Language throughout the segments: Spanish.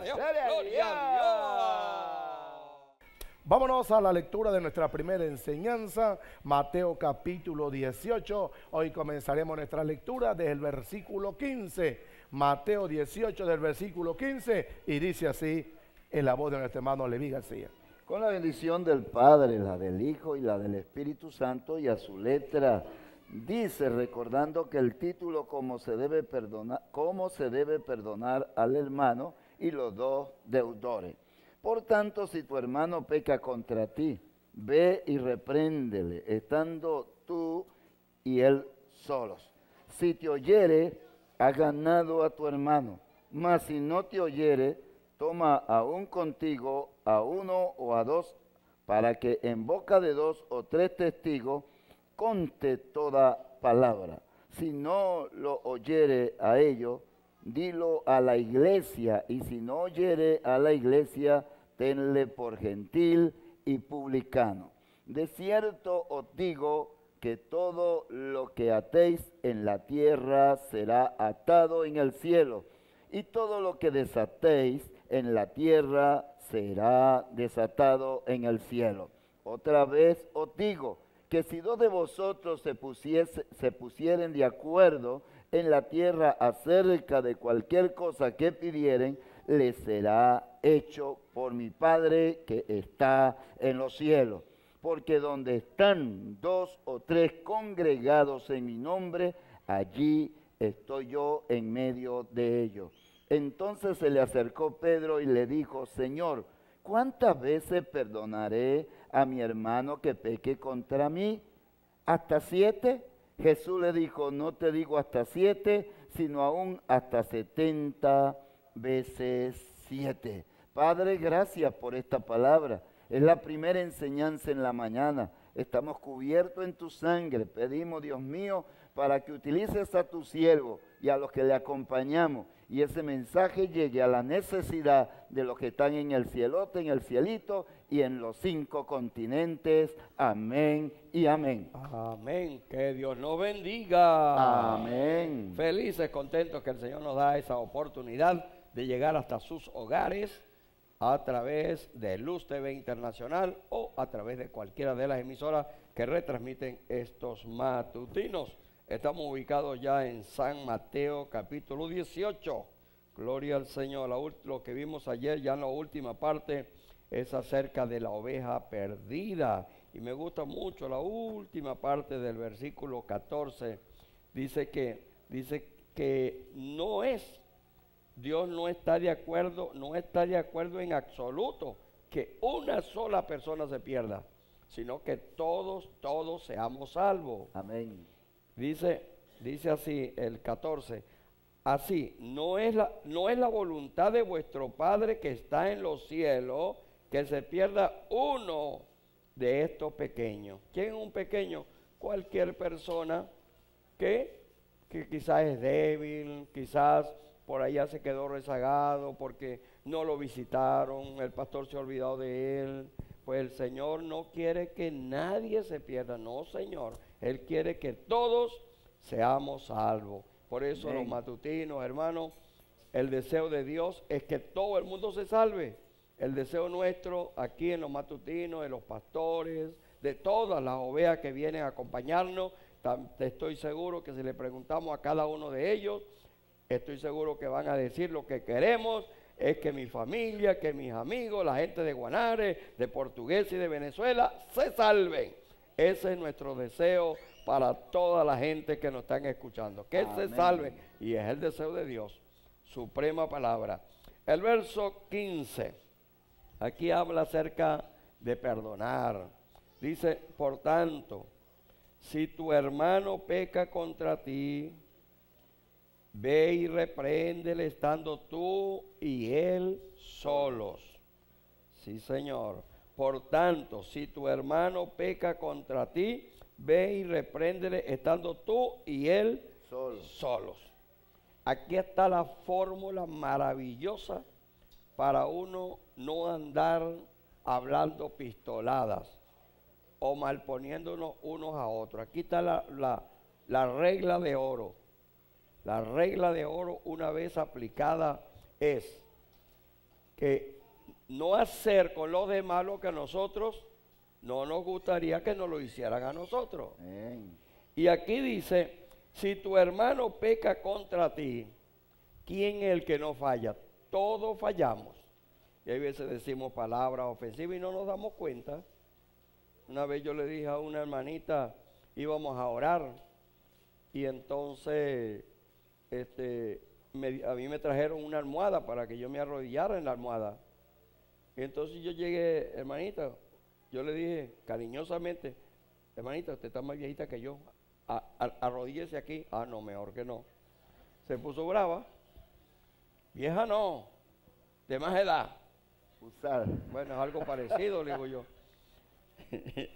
a Dios. Gloria a Gloria a Dios. Vámonos a la lectura de nuestra primera enseñanza, Mateo capítulo 18. Hoy comenzaremos nuestra lectura desde el versículo 15. Mateo 18 del versículo 15 y dice así en la voz de nuestro hermano Leví García. Con la bendición del Padre, la del Hijo y la del Espíritu Santo y a su letra dice recordando que el título cómo se debe perdonar, cómo se debe perdonar al hermano y los dos deudores. Por tanto, si tu hermano peca contra ti, ve y repréndele, estando tú y él solos. Si te oyere, ha ganado a tu hermano. Mas si no te oyere, toma aún contigo a uno o a dos, para que en boca de dos o tres testigos conte toda palabra. Si no lo oyere a ellos, dilo a la iglesia, y si no oyere a la iglesia, tenle por gentil y publicano. De cierto os digo que todo lo que atéis en la tierra será atado en el cielo, y todo lo que desatéis en la tierra será desatado en el cielo. Otra vez os digo que si dos de vosotros se, pusiese, se pusieren de acuerdo en la tierra acerca de cualquier cosa que pidieren, les será hecho por mi Padre que está en los cielos. Porque donde están dos o tres congregados en mi nombre, allí estoy yo en medio de ellos. Entonces se le acercó Pedro y le dijo, Señor, ¿cuántas veces perdonaré a mi hermano que peque contra mí? ¿Hasta siete? Jesús le dijo, no te digo hasta siete, sino aún hasta setenta veces siete. Padre, gracias por esta palabra. Es la primera enseñanza en la mañana. Estamos cubiertos en tu sangre. Pedimos, Dios mío, para que utilices a tu siervo y a los que le acompañamos y ese mensaje llegue a la necesidad de los que están en el cielote, en el cielito y en los cinco continentes. Amén y amén. Amén. Que Dios nos bendiga. Amén. Felices, contentos que el Señor nos da esa oportunidad de llegar hasta sus hogares a través de Luz TV Internacional o a través de cualquiera de las emisoras que retransmiten estos matutinos. Estamos ubicados ya en San Mateo capítulo 18. Gloria al Señor. lo que vimos ayer ya en la última parte es acerca de la oveja perdida. Y me gusta mucho la última parte del versículo 14. Dice que, dice que no es, Dios no está de acuerdo, no está de acuerdo en absoluto que una sola persona se pierda, sino que todos, todos seamos salvos. Amén. Dice, dice así el 14, así, no es, la, no es la voluntad de vuestro Padre que está en los cielos que se pierda uno de estos pequeños. ¿Quién es un pequeño? Cualquier persona que, que quizás es débil, quizás por allá se quedó rezagado porque no lo visitaron, el pastor se ha olvidado de él. Pues el Señor no quiere que nadie se pierda, no Señor. Él quiere que todos seamos salvos. Por eso los matutinos, hermanos, el deseo de Dios es que todo el mundo se salve. El deseo nuestro aquí en los matutinos, de los pastores, de todas las ovejas que vienen a acompañarnos, estoy seguro que si le preguntamos a cada uno de ellos, estoy seguro que van a decir lo que queremos es que mi familia, que mis amigos, la gente de Guanare, de Portugués y de Venezuela se salven. Ese es nuestro deseo para toda la gente que nos están escuchando. Que se salve. Y es el deseo de Dios. Suprema palabra. El verso 15. Aquí habla acerca de perdonar. Dice, por tanto, si tu hermano peca contra ti, ve y repréndele estando tú y él solos. Sí, Señor. Por tanto, si tu hermano peca contra ti, ve y repréndele estando tú y él solos. Aquí está la fórmula maravillosa para uno no andar hablando pistoladas o malponiéndonos unos a otros. Aquí está la, la regla de oro. La regla de oro una vez aplicada es, que no hacer con los demás lo que a nosotros no nos gustaría que nos lo hicieran a nosotros. Y aquí dice, si tu hermano peca contra ti, ¿quién es el que no falla? Todos fallamos. Y hay veces decimos palabras ofensivas y no nos damos cuenta. Una vez yo le dije a una hermanita, íbamos a orar y entonces este, me- a mí me trajeron una almohada para que yo me arrodillara en la almohada. Y entonces yo llegué, hermanita, yo le dije cariñosamente, hermanita, usted está más viejita que yo, a- a- arrodíllese aquí. Ah, no, mejor que no. Se puso brava. Vieja no, de más edad. Usar. Bueno, es algo parecido, le digo yo. es,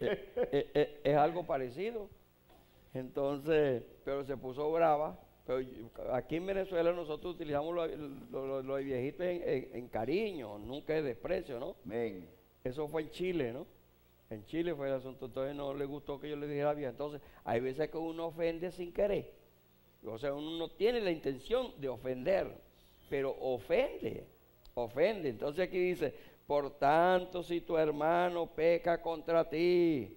es- es- es algo parecido. Entonces, pero se puso brava. Pero aquí en Venezuela nosotros utilizamos los lo, lo- lo de viejitos en, en- en cariño, nunca es desprecio, ¿no? Eso fue en Chile, ¿no? En Chile fue el asunto. Entonces no le gustó que yo le dijera bien. Entonces, hay veces que uno ofende sin querer. O sea, uno no tiene la intención de ofender, pero ofende, ofende. Entonces aquí dice, por tanto, si tu hermano peca contra ti,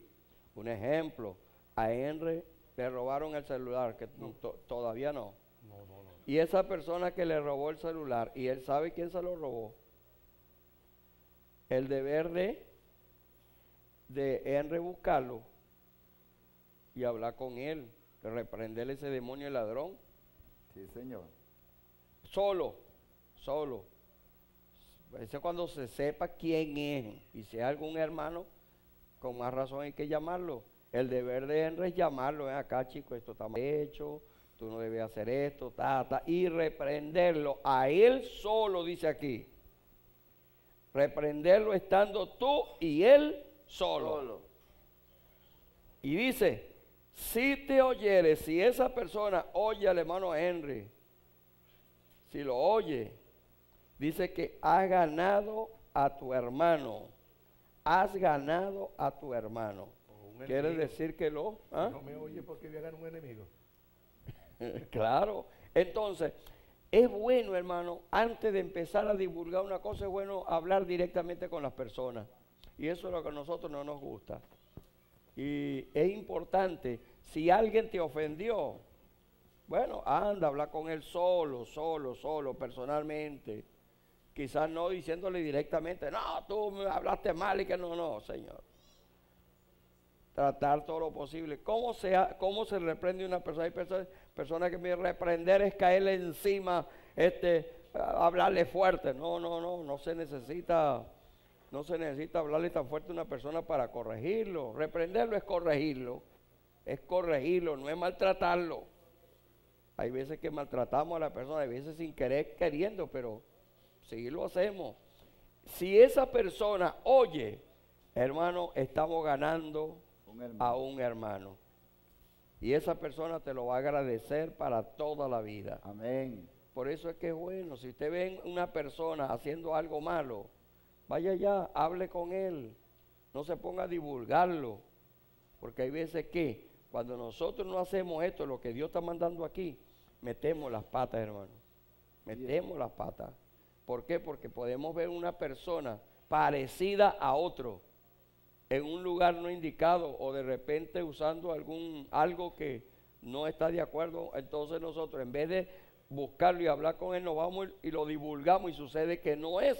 un ejemplo, a Henry le robaron el celular, que to- todavía no. No, no, no. Y esa persona que le robó el celular, y él sabe quién se lo robó, el deber de, de Henry buscarlo y hablar con él, de reprenderle ese demonio ladrón, Sí, Señor. solo, solo. Eso cuando se sepa quién es, y si es algún hermano, con más razón hay que llamarlo. El deber de Henry es llamarlo, ven acá chico, esto está mal hecho, tú no debes hacer esto, ta, ta, y reprenderlo a él solo, dice aquí. Reprenderlo estando tú y él solo. Solo. Y dice, si te oyeres, si esa persona oye al hermano Henry, si lo oye, dice que has ganado a tu hermano, has ganado a tu hermano. Quiere decir que lo... ¿ah? No me oye porque voy a ganar un enemigo. claro. Entonces, es bueno, hermano, antes de empezar a divulgar una cosa, es bueno hablar directamente con las personas. Y eso es lo que a nosotros no nos gusta. Y es importante, si alguien te ofendió, bueno, anda, habla con él solo, solo, solo, personalmente. Quizás no diciéndole directamente, no, tú me hablaste mal y que no, no, Señor. Tratar todo lo posible. ¿Cómo se, cómo se reprende una persona? Hay personas, personas que me reprender es caerle encima, este, hablarle fuerte. No, no, no, no se necesita, no se necesita hablarle tan fuerte a una persona para corregirlo. Reprenderlo es corregirlo, es corregirlo, no es maltratarlo. Hay veces que maltratamos a la persona, hay veces sin querer, queriendo, pero sí lo hacemos. Si esa persona oye, hermano, estamos ganando Un a un hermano. Y esa persona te lo va a agradecer para toda la vida. Amén. Por eso es que es bueno, si usted ve una persona haciendo algo malo, vaya allá, hable con él, no se ponga a divulgarlo, porque hay veces que cuando nosotros no hacemos esto, lo que Dios está mandando aquí, metemos las patas, hermano, metemos las patas. ¿Por qué? Porque podemos ver una persona parecida a otro en un lugar no indicado o de repente usando algún algo que no está de acuerdo, entonces nosotros en vez de buscarlo y hablar con él, nos vamos y lo divulgamos y sucede que no es.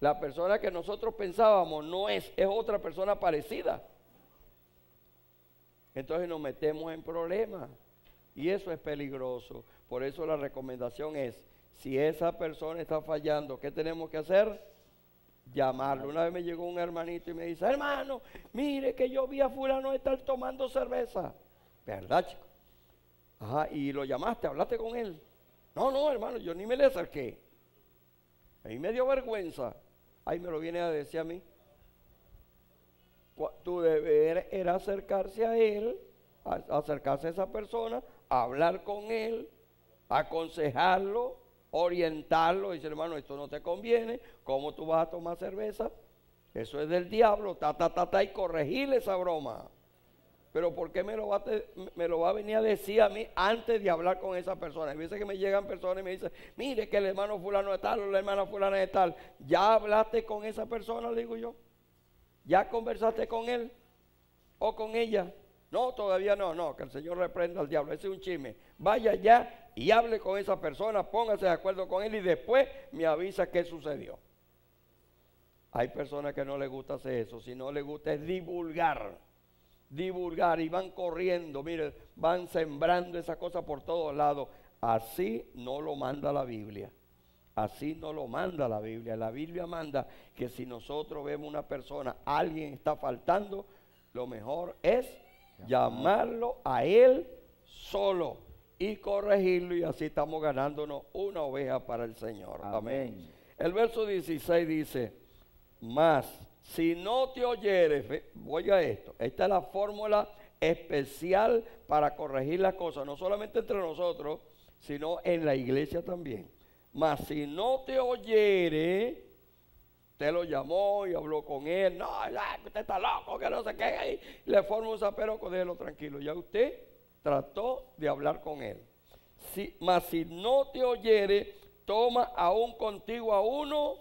La persona que nosotros pensábamos no es, es otra persona parecida. Entonces nos metemos en problemas y eso es peligroso. Por eso la recomendación es, si esa persona está fallando, ¿qué tenemos que hacer? Llamarlo. Una vez me llegó un hermanito y me dice, hermano, mire que yo vi a fulano estar tomando cerveza. ¿Verdad, chico? Ajá, y lo llamaste, hablaste con él. No, no, hermano, yo ni me le acerqué. A mí me dio vergüenza. Ahí me lo viene a decir a mí. Tu deber era acercarse a él, acercarse a esa persona, hablar con él, aconsejarlo, orientarlo, dice hermano, esto no te conviene, ¿cómo tú vas a tomar cerveza? Eso es del diablo, ta, ta, ta, ta, y corregirle esa broma. pero ¿por qué me lo, va a me lo va a venir a decir a mí antes de hablar con esa persona? Hay veces que me llegan personas y me dicen, mire que el hermano fulano es tal o la hermana fulana es tal. ¿Ya hablaste con esa persona? Digo yo. ¿Ya conversaste con él o con ella? No, todavía no, no, que el Señor reprenda al diablo. Ese es un chisme. Vaya ya y hable con esa persona, póngase de acuerdo con él y después me avisa qué sucedió. Hay personas que no les gusta hacer eso, si no les gusta es divulgar, divulgar y van corriendo, mire, van sembrando esa cosa por todos lados. Así no lo manda la Biblia. Así no lo manda la Biblia. La Biblia manda que si nosotros vemos una persona, alguien está faltando, lo mejor es llamarlo a él solo y corregirlo y así estamos ganándonos una oveja para el Señor. Amén. Amén. El verso 16 dice, más, si no te oyeres, voy a esto, esta es la fórmula especial para corregir las cosas, no solamente entre nosotros, sino en la iglesia también. Mas si no te oyere, Usted lo llamó y habló con él. No, usted está loco, que no sé qué. Y le forma un zaperoco, déjelo tranquilo. Ya usted trató de hablar con él. Si, mas si no te oyere, toma aún contigo a uno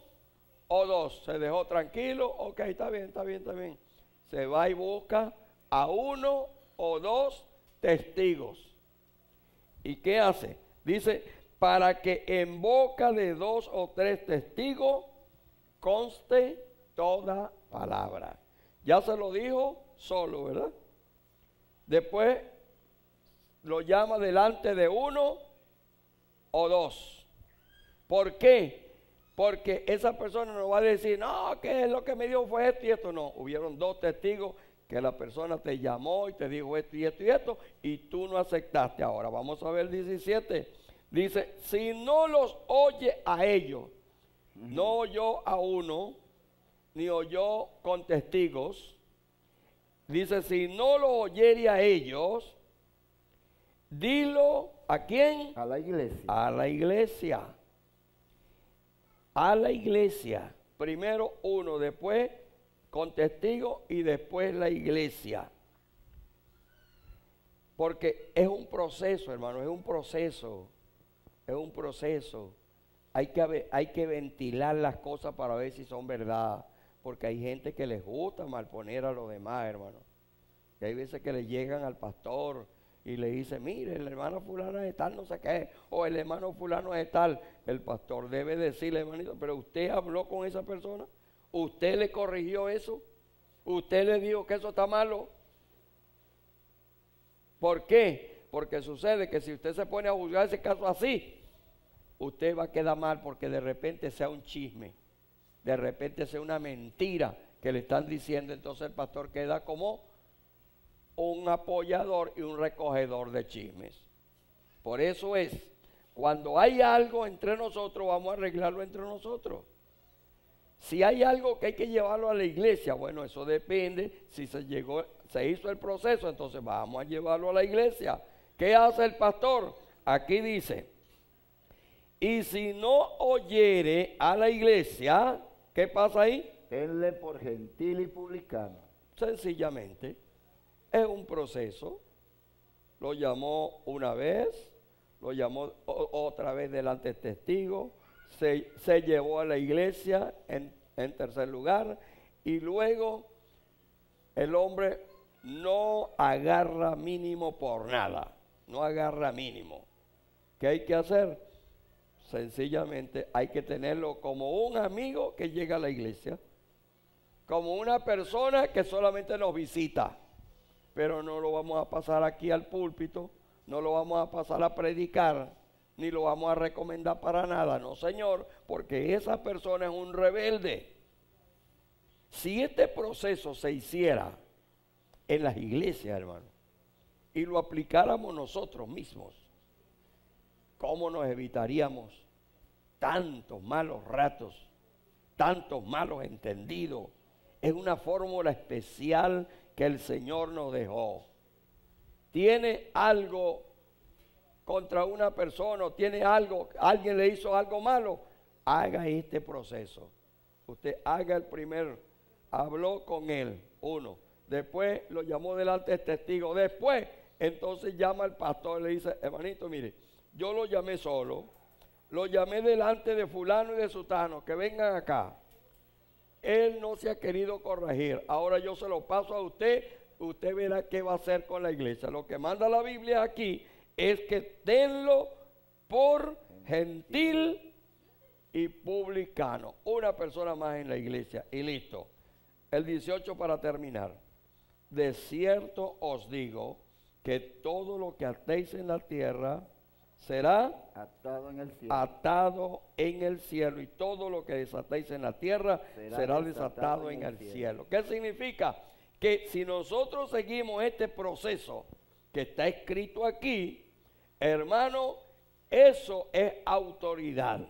o dos. Se dejó tranquilo. Ok, está bien, está bien, está bien. Se va y busca a uno o dos testigos. ¿Y qué hace? Dice, para que en boca de dos o tres testigos conste toda palabra. Ya se lo dijo solo, ¿verdad? Después lo llama delante de uno o dos. ¿Por qué? Porque esa persona no va a decir, no, que es lo que me dio fue esto y esto. No, hubieron dos testigos que la persona te llamó y te dijo esto y esto y esto y tú no aceptaste. Ahora vamos a ver el 17. Dice, si no los oye a ellos, no oyó a uno, ni oyó con testigos. Dice, si no lo oyere a ellos, dilo a quién? A la iglesia. A la iglesia. A la iglesia. Primero uno, después con testigos y después la iglesia. Porque es un proceso, hermano, es un proceso. Es un proceso. Hay que, hay que ventilar las cosas para ver si son verdad. Porque hay gente que les gusta malponer a los demás, hermano. Y hay veces que le llegan al pastor y le dicen, mire, el hermano fulano es tal, no sé qué, o el hermano fulano es tal. El pastor debe decirle, hermanito, pero usted habló con esa persona, usted le corrigió eso, usted le dijo que eso está malo. ¿Por qué? Porque sucede que si usted se pone a juzgar ese caso así, usted va a quedar mal porque de repente sea un chisme, de repente sea una mentira que le están diciendo, entonces el pastor queda como un apoyador y un recogedor de chismes. Por eso es, cuando hay algo entre nosotros, vamos a arreglarlo entre nosotros. Si hay algo que hay que llevarlo a la iglesia, bueno, eso depende. Si se llegó, se hizo el proceso, entonces vamos a llevarlo a la iglesia. ¿Qué hace el pastor? Aquí dice, y si no oyere a la iglesia, ¿qué pasa ahí? Tenle por gentil y publicano. Sencillamente, es un proceso. Lo llamó una vez, lo llamó otra vez delante de testigos, se, se llevó a la iglesia en, en tercer lugar y luego el hombre no agarra mínimo por nada, no agarra mínimo. ¿Qué hay que hacer? Sencillamente hay que tenerlo como un amigo que llega a la iglesia, como una persona que solamente nos visita, pero no lo vamos a pasar aquí al púlpito, no lo vamos a pasar a predicar, ni lo vamos a recomendar para nada, no señor, porque esa persona es un rebelde. Si este proceso se hiciera en las iglesias, hermano, y lo aplicáramos nosotros mismos, ¿cómo nos evitaríamos tantos malos ratos, tantos malos entendidos? Es una fórmula especial que el Señor nos dejó. Tiene algo contra una persona, tiene algo, alguien le hizo algo malo, haga este proceso. Usted haga el primer, habló con él, uno. después lo llamó delante del testigo, después entonces llama al pastor y le dice, hermanito, mire, yo lo llamé solo, lo llamé delante de fulano y de sutano, que vengan acá. Él no se ha querido corregir. Ahora yo se lo paso a usted, usted verá qué va a hacer con la iglesia. Lo que manda la Biblia aquí es que tenlo por gentil y publicano. Una persona más en la iglesia y listo. El 18 para terminar. De cierto os digo que todo lo que atéis en la tierra será atado en el cielo. atado en el cielo y todo lo que desatéis en la tierra será, desatado, en, el cielo. cielo. ¿Qué significa? Que si nosotros seguimos este proceso que está escrito aquí, hermano, eso es autoridad.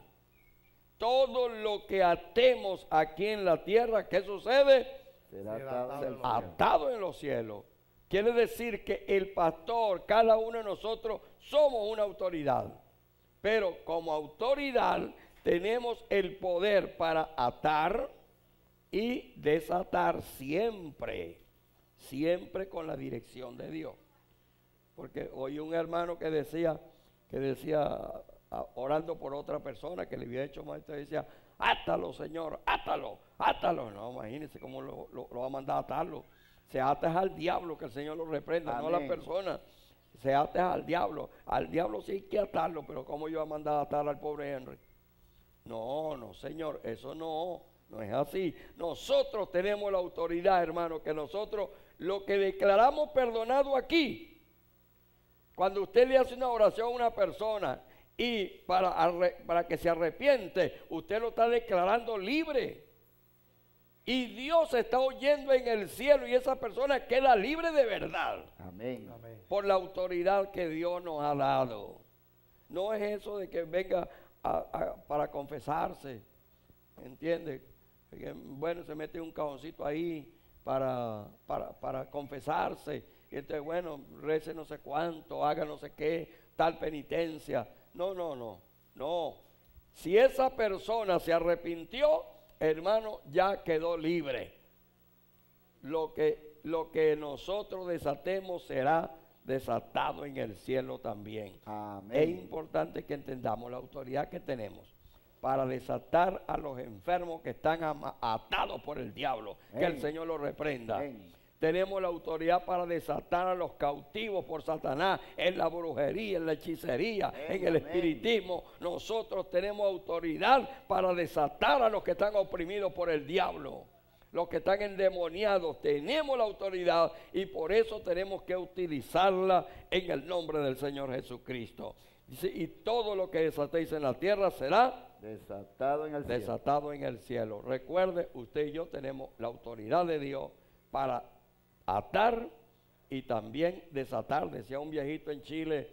Todo lo que atemos aquí en la tierra, ¿qué sucede? Será atado atado en los cielos. Quiere decir que el pastor, cada uno de nosotros, somos una autoridad. Pero como autoridad tenemos el poder para atar y desatar siempre, siempre con la dirección de Dios. Porque oí un hermano que decía, que decía, orando por otra persona que le había hecho mal, decía, átalo, Señor, átalo, átalo. No, imagínense cómo lo, lo, va a mandar a atarlo. Se ata al diablo, que el Señor lo reprenda, no a la persona. Se ata al diablo. Al diablo sí hay que atarlo, pero ¿cómo yo voy a mandar a atar al pobre Henry? No, no, Señor, eso no, no es así. Nosotros tenemos la autoridad, hermano, que nosotros lo que declaramos perdonado aquí, cuando usted le hace una oración a una persona y para, para que se arrepiente, usted lo está declarando libre. Y Dios está oyendo en el cielo y esa persona queda libre de verdad. Amén. Por la autoridad que Dios nos ha dado. No es eso de que venga para confesarse. ¿Entiende? Bueno, se mete un cajoncito ahí para, para, para confesarse. Y entonces, bueno, rece no sé cuánto, haga no sé qué, tal penitencia. No, no, no, no. Si esa persona se arrepintió, hermano, ya quedó libre. Lo que, lo que nosotros desatemos será desatado en el cielo también. Es importante que entendamos la autoridad que tenemos para desatar a los enfermos que están atados por el diablo. Que el Señor los reprenda tenemos la autoridad para desatar a los cautivos por Satanás en la brujería, en la hechicería, en el espiritismo. Nosotros tenemos autoridad para desatar a los que están oprimidos por el diablo. Los que están endemoniados, tenemos la autoridad y por eso tenemos que utilizarla en el nombre del Señor Jesucristo. y todo lo que desatéis en la tierra será desatado en el desatado en el cielo. Recuerde, usted y yo tenemos la autoridad de Dios para atar y también desatar. Decía un viejito en Chile,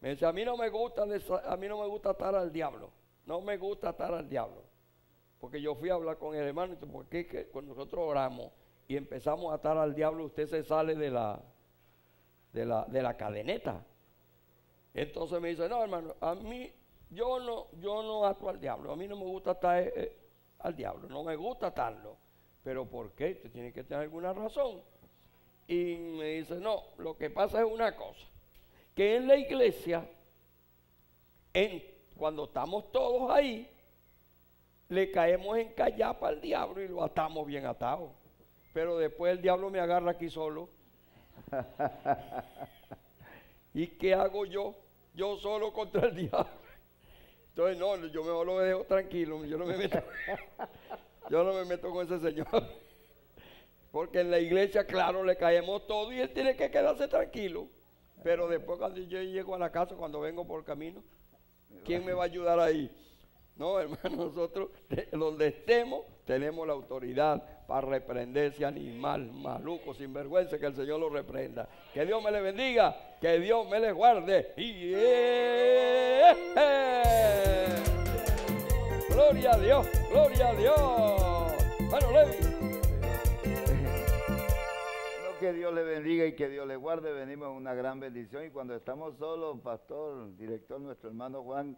me dice, a mí no me gusta, a mí no me gusta atar al diablo, no me gusta atar al diablo. Porque yo fui a hablar con el hermano, porque que cuando nosotros oramos y empezamos a atar al diablo, usted se sale de la, de la, de la cadeneta. Entonces me dice, no hermano, a mí yo no, yo no ato al diablo, a mí no me gusta atar eh, al diablo, no me gusta atarlo. Pero ¿por qué? Usted tiene que tener alguna razón. Y me dice, no, lo que pasa es una cosa, que en la iglesia, en, cuando estamos todos ahí, le caemos en callapa al diablo y lo atamos bien atado. Pero después el diablo me agarra aquí solo. ¿Y qué hago yo? Yo solo contra el diablo. Entonces, no, yo me lo dejo tranquilo, yo no me meto, yo no me meto con ese señor. Porque en la iglesia, claro, le caemos todo y él tiene que quedarse tranquilo. Pero después cuando yo llego a la casa, cuando vengo por camino, ¿quién me va a ayudar ahí? No, hermano, nosotros donde estemos tenemos la autoridad para reprender ese animal maluco, sin vergüenza, que el Señor lo reprenda. Que Dios me le bendiga, que Dios me le guarde. Eh, eh. Gloria a Dios, gloria a Dios. Bueno, Levi que Dios le bendiga y que Dios le guarde. Venimos en una gran bendición y cuando estamos solos, pastor, director, nuestro hermano Juan,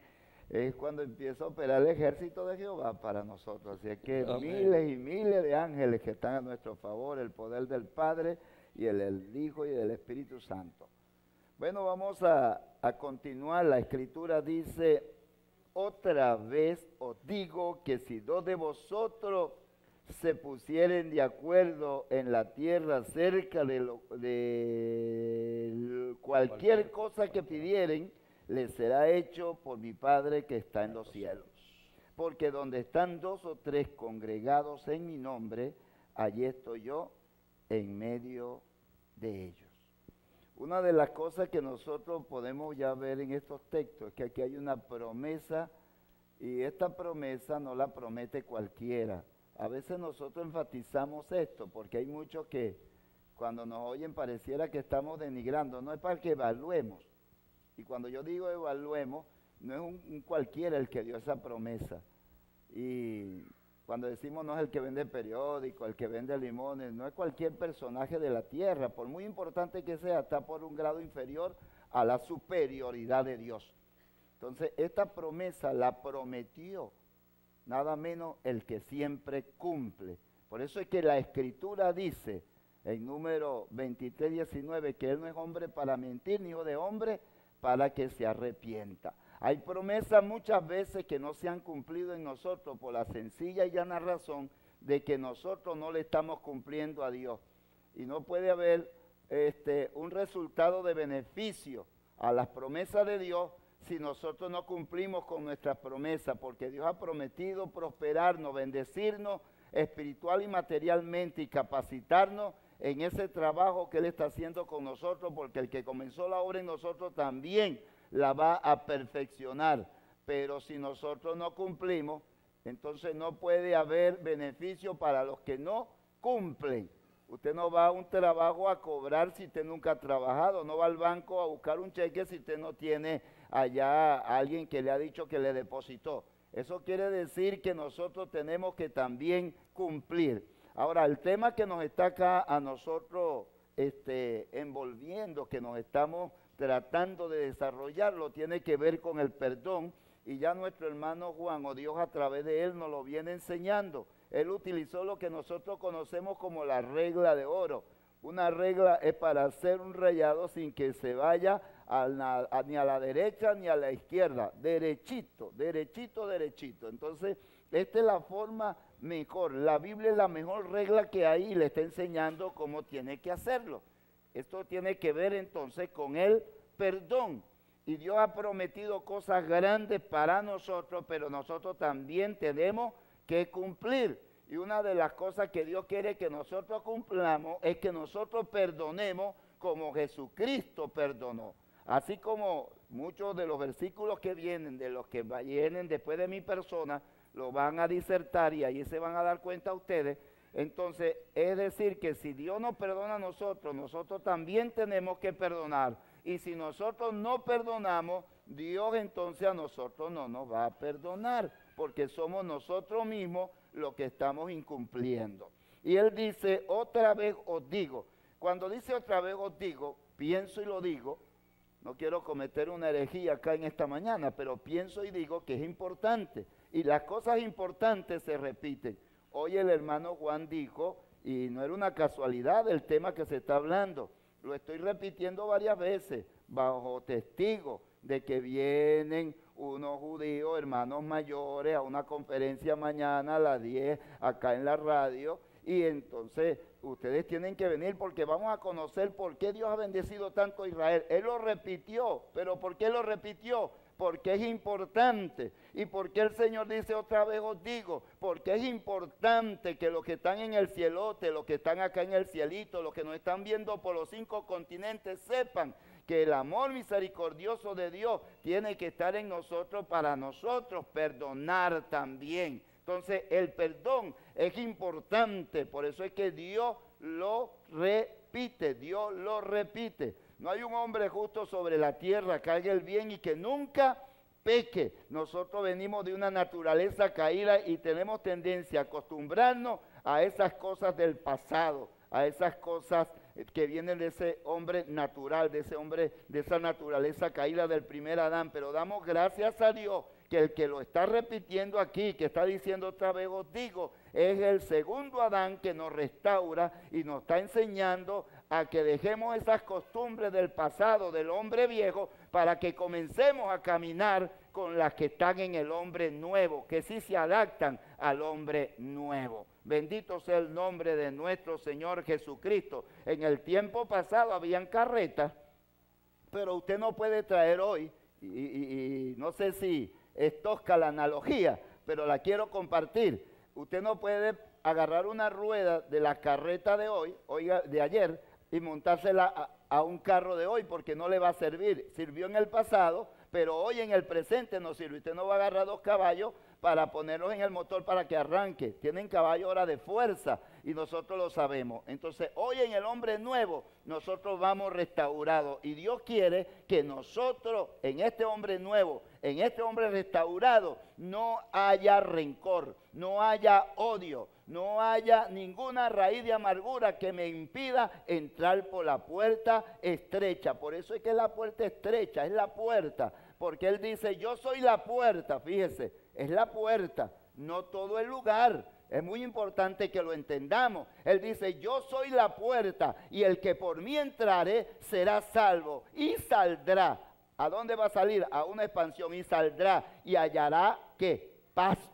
es cuando empieza a operar el ejército de Jehová para nosotros. Así es que miles y miles de ángeles que están a nuestro favor, el poder del Padre y el, el Hijo y del Espíritu Santo. Bueno, vamos a, a continuar. La escritura dice, otra vez os digo que si dos de vosotros se pusieren de acuerdo en la tierra cerca de, lo, de cualquier cosa que pidieren, les será hecho por mi Padre que está en los cielos. Porque donde están dos o tres congregados en mi nombre, allí estoy yo en medio de ellos. Una de las cosas que nosotros podemos ya ver en estos textos es que aquí hay una promesa y esta promesa no la promete cualquiera. A veces nosotros enfatizamos esto porque hay muchos que cuando nos oyen pareciera que estamos denigrando. No es para que evaluemos. Y cuando yo digo evaluemos, no es un, cualquiera el que dio esa promesa. Y cuando decimos no es el que vende periódico, el que vende limones, no es cualquier personaje de la tierra, por muy importante que sea, está por un grado inferior a la superioridad de Dios. Entonces, esta promesa la prometió nada menos el que siempre cumple. Por eso es que la escritura dice en número 23, 19 que Él no es hombre para mentir, ni hijo de hombre para que se arrepienta. Hay promesas muchas veces que no se han cumplido en nosotros por la sencilla y llana razón de que nosotros no le estamos cumpliendo a Dios. Y no puede haber este, un resultado de beneficio a las promesas de Dios si nosotros no cumplimos con nuestras promesas, porque Dios ha prometido prosperarnos, bendecirnos espiritual y materialmente y capacitarnos en ese trabajo que Él está haciendo con nosotros, porque el que comenzó la obra en nosotros también la va a perfeccionar. Pero si nosotros no cumplimos, entonces no puede haber beneficio para los que no cumplen. Usted no va a un trabajo a cobrar si usted nunca ha trabajado, no va al banco a buscar un cheque si usted no tiene allá alguien que le ha dicho que le depositó. Eso quiere decir que nosotros tenemos que también cumplir. Ahora, el tema que nos está acá a nosotros este, envolviendo, que nos estamos tratando de desarrollarlo, tiene que ver con el perdón. Y ya nuestro hermano Juan o Dios a través de él nos lo viene enseñando. Él utilizó lo que nosotros conocemos como la regla de oro. Una regla es para hacer un rayado sin que se vaya ni a la derecha ni a la izquierda, derechito, derechito, derechito. Entonces, esta es la forma mejor. La Biblia es la mejor regla que hay y le está enseñando cómo tiene que hacerlo. Esto tiene que ver entonces con el perdón. Y Dios ha prometido cosas grandes para nosotros, pero nosotros también tenemos que cumplir. Y una de las cosas que Dios quiere que nosotros cumplamos es que nosotros perdonemos como Jesucristo perdonó. Así como muchos de los versículos que vienen, de los que vienen después de mi persona, lo van a disertar y ahí se van a dar cuenta ustedes. Entonces, es decir, que si Dios nos perdona a nosotros, nosotros también tenemos que perdonar. Y si nosotros no perdonamos, Dios entonces a nosotros no nos va a perdonar, porque somos nosotros mismos los que estamos incumpliendo. Y Él dice, otra vez os digo, cuando dice otra vez os digo, pienso y lo digo, no quiero cometer una herejía acá en esta mañana, pero pienso y digo que es importante. Y las cosas importantes se repiten. Hoy el hermano Juan dijo, y no era una casualidad el tema que se está hablando, lo estoy repitiendo varias veces, bajo testigo de que vienen unos judíos, hermanos mayores, a una conferencia mañana a las 10 acá en la radio, y entonces ustedes tienen que venir porque vamos a conocer por qué Dios ha bendecido tanto a Israel. Él lo repitió, pero ¿por qué lo repitió? Porque es importante. Y porque el Señor dice otra vez os digo, porque es importante que los que están en el cielote, los que están acá en el cielito, los que nos están viendo por los cinco continentes, sepan que el amor misericordioso de Dios tiene que estar en nosotros para nosotros perdonar también. Entonces el perdón es importante, por eso es que Dios lo repite, Dios lo repite. No hay un hombre justo sobre la tierra que haga el bien y que nunca peque. Nosotros venimos de una naturaleza caída y tenemos tendencia a acostumbrarnos a esas cosas del pasado, a esas cosas que vienen de ese hombre natural, de ese hombre, de esa naturaleza caída del primer Adán. Pero damos gracias a Dios que el que lo está repitiendo aquí, que está diciendo otra vez, os digo, es el segundo Adán que nos restaura y nos está enseñando a que dejemos esas costumbres del pasado, del hombre viejo, para que comencemos a caminar con las que están en el hombre nuevo, que sí se adaptan al hombre nuevo. Bendito sea el nombre de nuestro Señor Jesucristo. En el tiempo pasado habían carretas, pero usted no puede traer hoy, y, no sé si es tosca la analogía, pero la quiero compartir. Usted no puede agarrar una rueda de la carreta de hoy, oiga, de ayer, y montársela a, un carro de hoy porque no le va a servir. Sirvió en el pasado, pero hoy en el presente no sirve. Usted no va a agarrar dos caballos para ponerlos en el motor para que arranque. Tienen caballo ahora de fuerza y nosotros lo sabemos. Entonces, hoy en el hombre nuevo, nosotros vamos restaurados. Y Dios quiere que nosotros, en este hombre nuevo, en este hombre restaurado, no haya rencor, no haya odio, no haya ninguna raíz de amargura que me impida entrar por la puerta estrecha. Por eso es que la puerta estrecha, es la puerta. Porque Él dice, yo soy la puerta, fíjese, es la puerta, no todo el lugar. Es muy importante que lo entendamos. Él dice, yo soy la puerta y el que por mí entrare será salvo y saldrá. ¿A dónde va a salir? A una expansión y saldrá y hallará qué? Pasto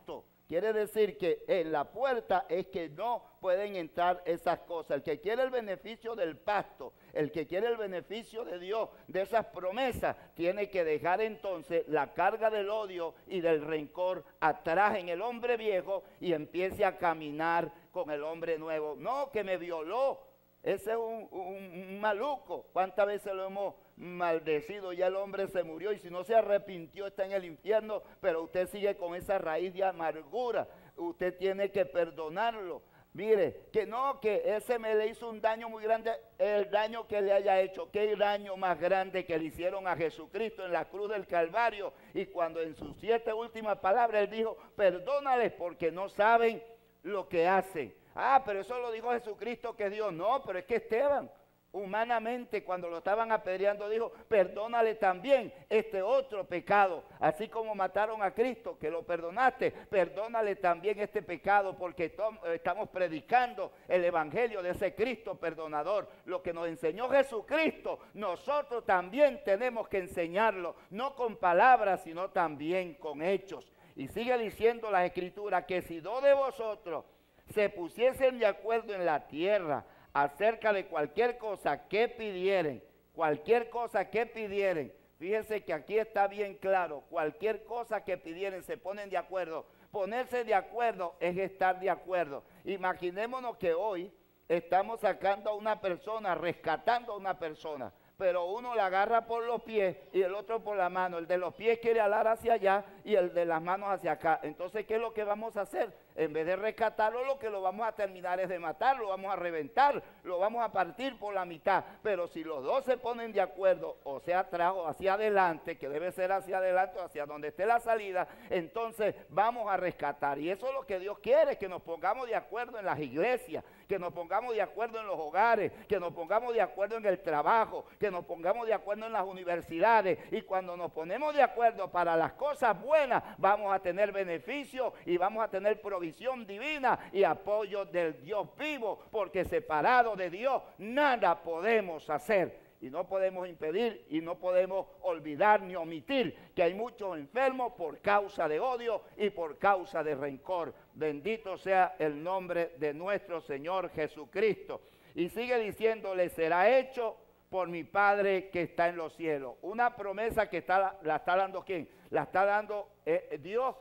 Quiere decir que en la puerta es que no pueden entrar esas cosas. El que quiere el beneficio del pacto, el que quiere el beneficio de Dios, de esas promesas, tiene que dejar entonces la carga del odio y del rencor atrás en el hombre viejo y empiece a caminar con el hombre nuevo. No, que me violó. Ese es un, un maluco. ¿Cuántas veces lo hemos maldecido, ya el hombre se murió y si no se arrepintió está en el infierno, pero usted sigue con esa raíz de amargura, usted tiene que perdonarlo. Mire, que no, que ese me le hizo un daño muy grande, el daño que le haya hecho, qué daño más grande que le hicieron a Jesucristo en la cruz del Calvario. Y cuando en sus siete últimas palabras él dijo, perdónales porque no saben lo que hacen. Ah, pero eso lo dijo Jesucristo que Dios, no, pero es que Esteban, humanamente cuando lo estaban apedreando dijo, perdónale también este otro pecado, así como mataron a Cristo, que lo perdonaste, perdónale también este pecado porque estamos predicando el evangelio de ese Cristo perdonador, lo que nos enseñó Jesucristo, nosotros también tenemos que enseñarlo, no con palabras, sino también con hechos. Y sigue diciendo la escritura que si dos de vosotros se pusiesen de acuerdo en la tierra, acerca de cualquier cosa que pidieren, cualquier cosa que pidieren. Fíjense que aquí está bien claro, cualquier cosa que pidieren se ponen de acuerdo. Ponerse de acuerdo es estar de acuerdo. Imaginémonos que hoy estamos sacando a una persona, rescatando a una persona pero uno la agarra por los pies y el otro por la mano. El de los pies quiere alar hacia allá y el de las manos hacia acá. Entonces, ¿qué es lo que vamos a hacer? En vez de rescatarlo, lo que lo vamos a terminar es de matar, lo vamos a reventar, lo vamos a partir por la mitad. Pero si los dos se ponen de acuerdo, o sea, atrás o hacia adelante, que debe ser hacia adelante o hacia donde esté la salida, entonces vamos a rescatar. Y eso es lo que Dios quiere, que nos pongamos de acuerdo en las iglesias, que nos pongamos de acuerdo en los hogares, que nos pongamos de acuerdo en el trabajo, que nos pongamos de acuerdo en las universidades. Y cuando nos ponemos de acuerdo para las cosas buenas, vamos a tener beneficio y vamos a tener visión divina y apoyo del Dios vivo, porque separado de Dios nada podemos hacer. Y no podemos impedir y no podemos olvidar ni omitir que hay muchos enfermos por causa de odio y por causa de rencor. Bendito sea el nombre de nuestro Señor Jesucristo. Y sigue diciéndole, será hecho por mi Padre que está en los cielos. Una promesa que está, la está dando quién? La está dando eh, Dios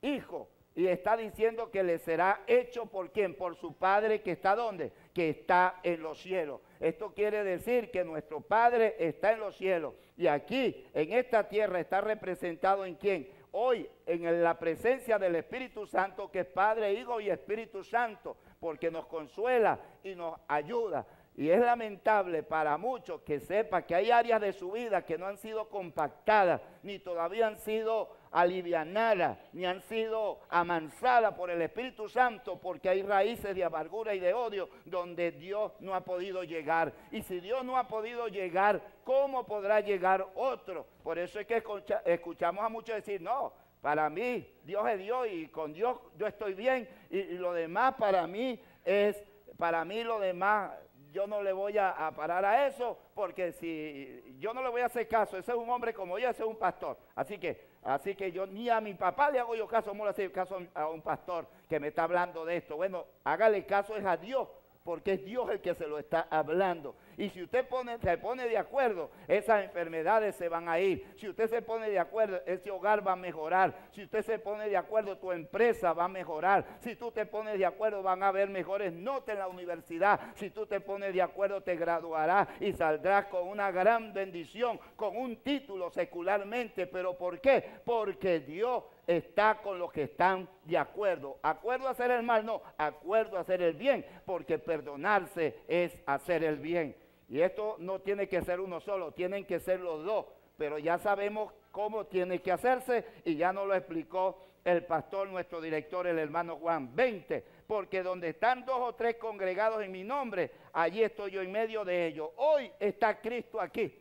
Hijo y está diciendo que le será hecho por quién? Por su Padre que está donde? Que está en los cielos. Esto quiere decir que nuestro Padre está en los cielos. Y aquí, en esta tierra, está representado en quién? Hoy, en la presencia del Espíritu Santo, que es Padre, Hijo y Espíritu Santo, porque nos consuela y nos ayuda. Y es lamentable para muchos que sepa que hay áreas de su vida que no han sido compactadas, ni todavía han sido alivianadas, ni han sido amansadas por el Espíritu Santo, porque hay raíces de amargura y de odio donde Dios no ha podido llegar. Y si Dios no ha podido llegar, ¿cómo podrá llegar otro? Por eso es que escuchamos a muchos decir, no, Para mí, Dios es Dios y con Dios yo estoy bien. Y, lo demás para mí es, para mí lo demás, yo no le voy a, parar a eso, porque si yo no le voy a hacer caso, ese es un hombre como yo, ese es un pastor. Así que, así que yo ni a mi papá le hago yo caso, no le hago caso a un pastor que me está hablando de esto. Bueno, hágale caso es a Dios, porque es Dios el que se lo está hablando. Y si usted se pone de acuerdo, esas enfermedades se van a ir. Si usted se pone de acuerdo, ese hogar va a mejorar. Si usted se pone de acuerdo, tu empresa va a mejorar. Si tú te pones de acuerdo, van a haber mejores notas en la universidad. Si tú te pones de acuerdo, te graduarás y saldrás con una gran bendición, con un título secularmente. ¿Pero por qué? Porque Dios está con los que están de acuerdo. ¿Acuerdo a hacer el mal? No, acuerdo a hacer el bien, porque perdonarse es hacer el bien. Y esto no tiene que ser uno solo, tienen que ser los dos, pero ya sabemos cómo tiene que hacerse y ya nos lo explicó el pastor, nuestro director, el hermano Juan 20, porque donde están dos o tres congregados en mi nombre, allí estoy yo en medio de ellos. Hoy está Cristo aquí.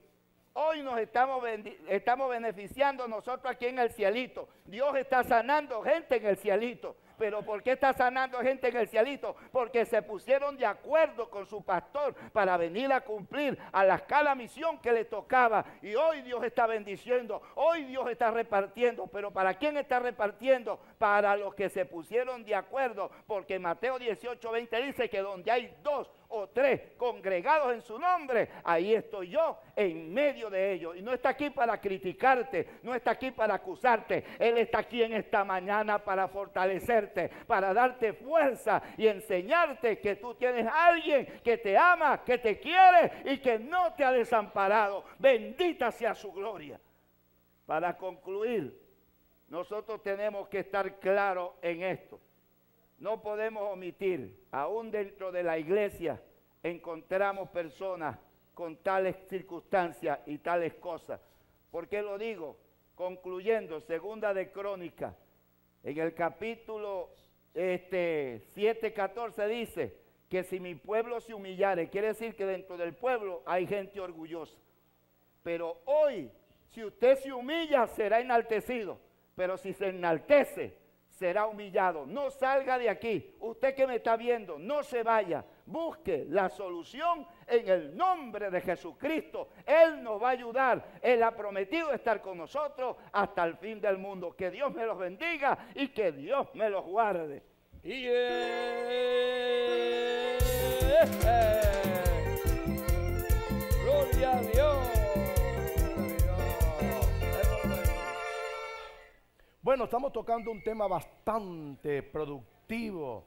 Hoy nos estamos, estamos beneficiando nosotros aquí en el cielito. Dios está sanando gente en el cielito. Pero ¿por qué está sanando gente en el cielito? Porque se pusieron de acuerdo con su pastor para venir a cumplir a la escala misión que le tocaba. Y hoy Dios está bendiciendo, hoy Dios está repartiendo. Pero ¿para quién está repartiendo? Para los que se pusieron de acuerdo. Porque Mateo 18, 20 dice que donde hay dos o tres congregados en su nombre, ahí estoy yo en medio de ellos. Y no está aquí para criticarte, no está aquí para acusarte. Él está aquí en esta mañana para fortalecerte, para darte fuerza y enseñarte que tú tienes a alguien que te ama, que te quiere y que no te ha desamparado. Bendita sea su gloria. Para concluir, nosotros tenemos que estar claros en esto. No podemos omitir, aún dentro de la iglesia encontramos personas con tales circunstancias y tales cosas. ¿Por qué lo digo? Concluyendo, segunda de Crónica, en el capítulo este, 7.14 dice que si mi pueblo se humillare, quiere decir que dentro del pueblo hay gente orgullosa. Pero hoy, si usted se humilla, será enaltecido. Pero si se enaltece, será humillado. No salga de aquí. Usted que me está viendo, no se vaya. Busque la solución en el nombre de Jesucristo. Él nos va a ayudar. Él ha prometido estar con nosotros hasta el fin del mundo. Que Dios me los bendiga y que Dios me los guarde. Gloria a Dios. Bueno, estamos tocando un tema bastante productivo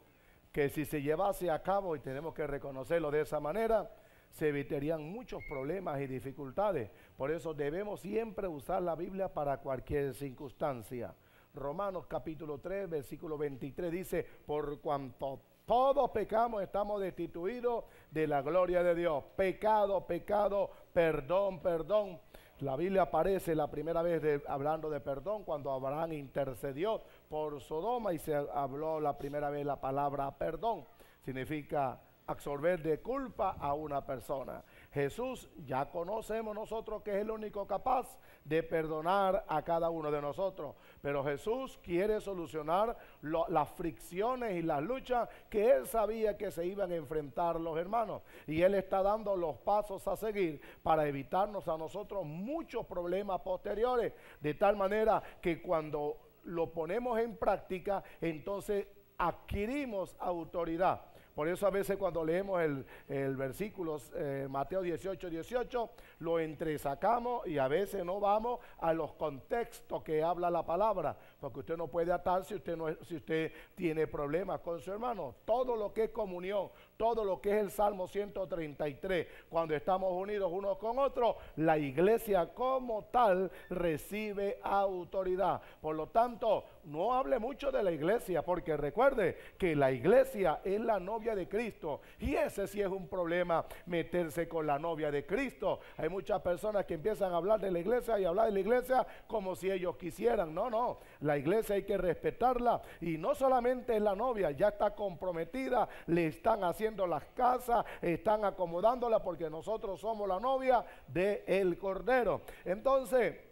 que si se llevase a cabo, y tenemos que reconocerlo de esa manera, se evitarían muchos problemas y dificultades. Por eso debemos siempre usar la Biblia para cualquier circunstancia. Romanos capítulo 3, versículo 23 dice, por cuanto todos pecamos, estamos destituidos de la gloria de Dios. Pecado, pecado, perdón, perdón. La Biblia aparece la primera vez hablando de perdón cuando Abraham intercedió por Sodoma y se habló la primera vez la palabra perdón. Significa absorber de culpa a una persona. Jesús ya conocemos nosotros que es el único capaz de perdonar a cada uno de nosotros. Pero Jesús quiere solucionar las fricciones y las luchas que él sabía que se iban a enfrentar los hermanos. Y él está dando los pasos a seguir para evitarnos a nosotros muchos problemas posteriores. De tal manera que cuando lo ponemos en práctica, entonces adquirimos autoridad. Por eso a veces cuando leemos el, versículo eh, Mateo 18, 18, lo entresacamos y a veces no vamos a los contextos que habla la palabra, porque usted no puede atar si usted, si usted tiene problemas con su hermano. Todo lo que es comunión, todo lo que es el Salmo 133, cuando estamos unidos unos con otros, la iglesia como tal recibe autoridad. Por lo tanto, no hable mucho de la iglesia, porque recuerde que la iglesia es la novia de Cristo. Y ese sí es un problema, meterse con la novia de Cristo. Hay muchas personas que empiezan a hablar de la iglesia y hablar de la iglesia como si ellos quisieran. No, no, la iglesia hay que respetarla. Y no solamente es la novia, ya está comprometida, le están haciendo las casas, están acomodándola porque nosotros somos la novia del el Cordero. Entonces,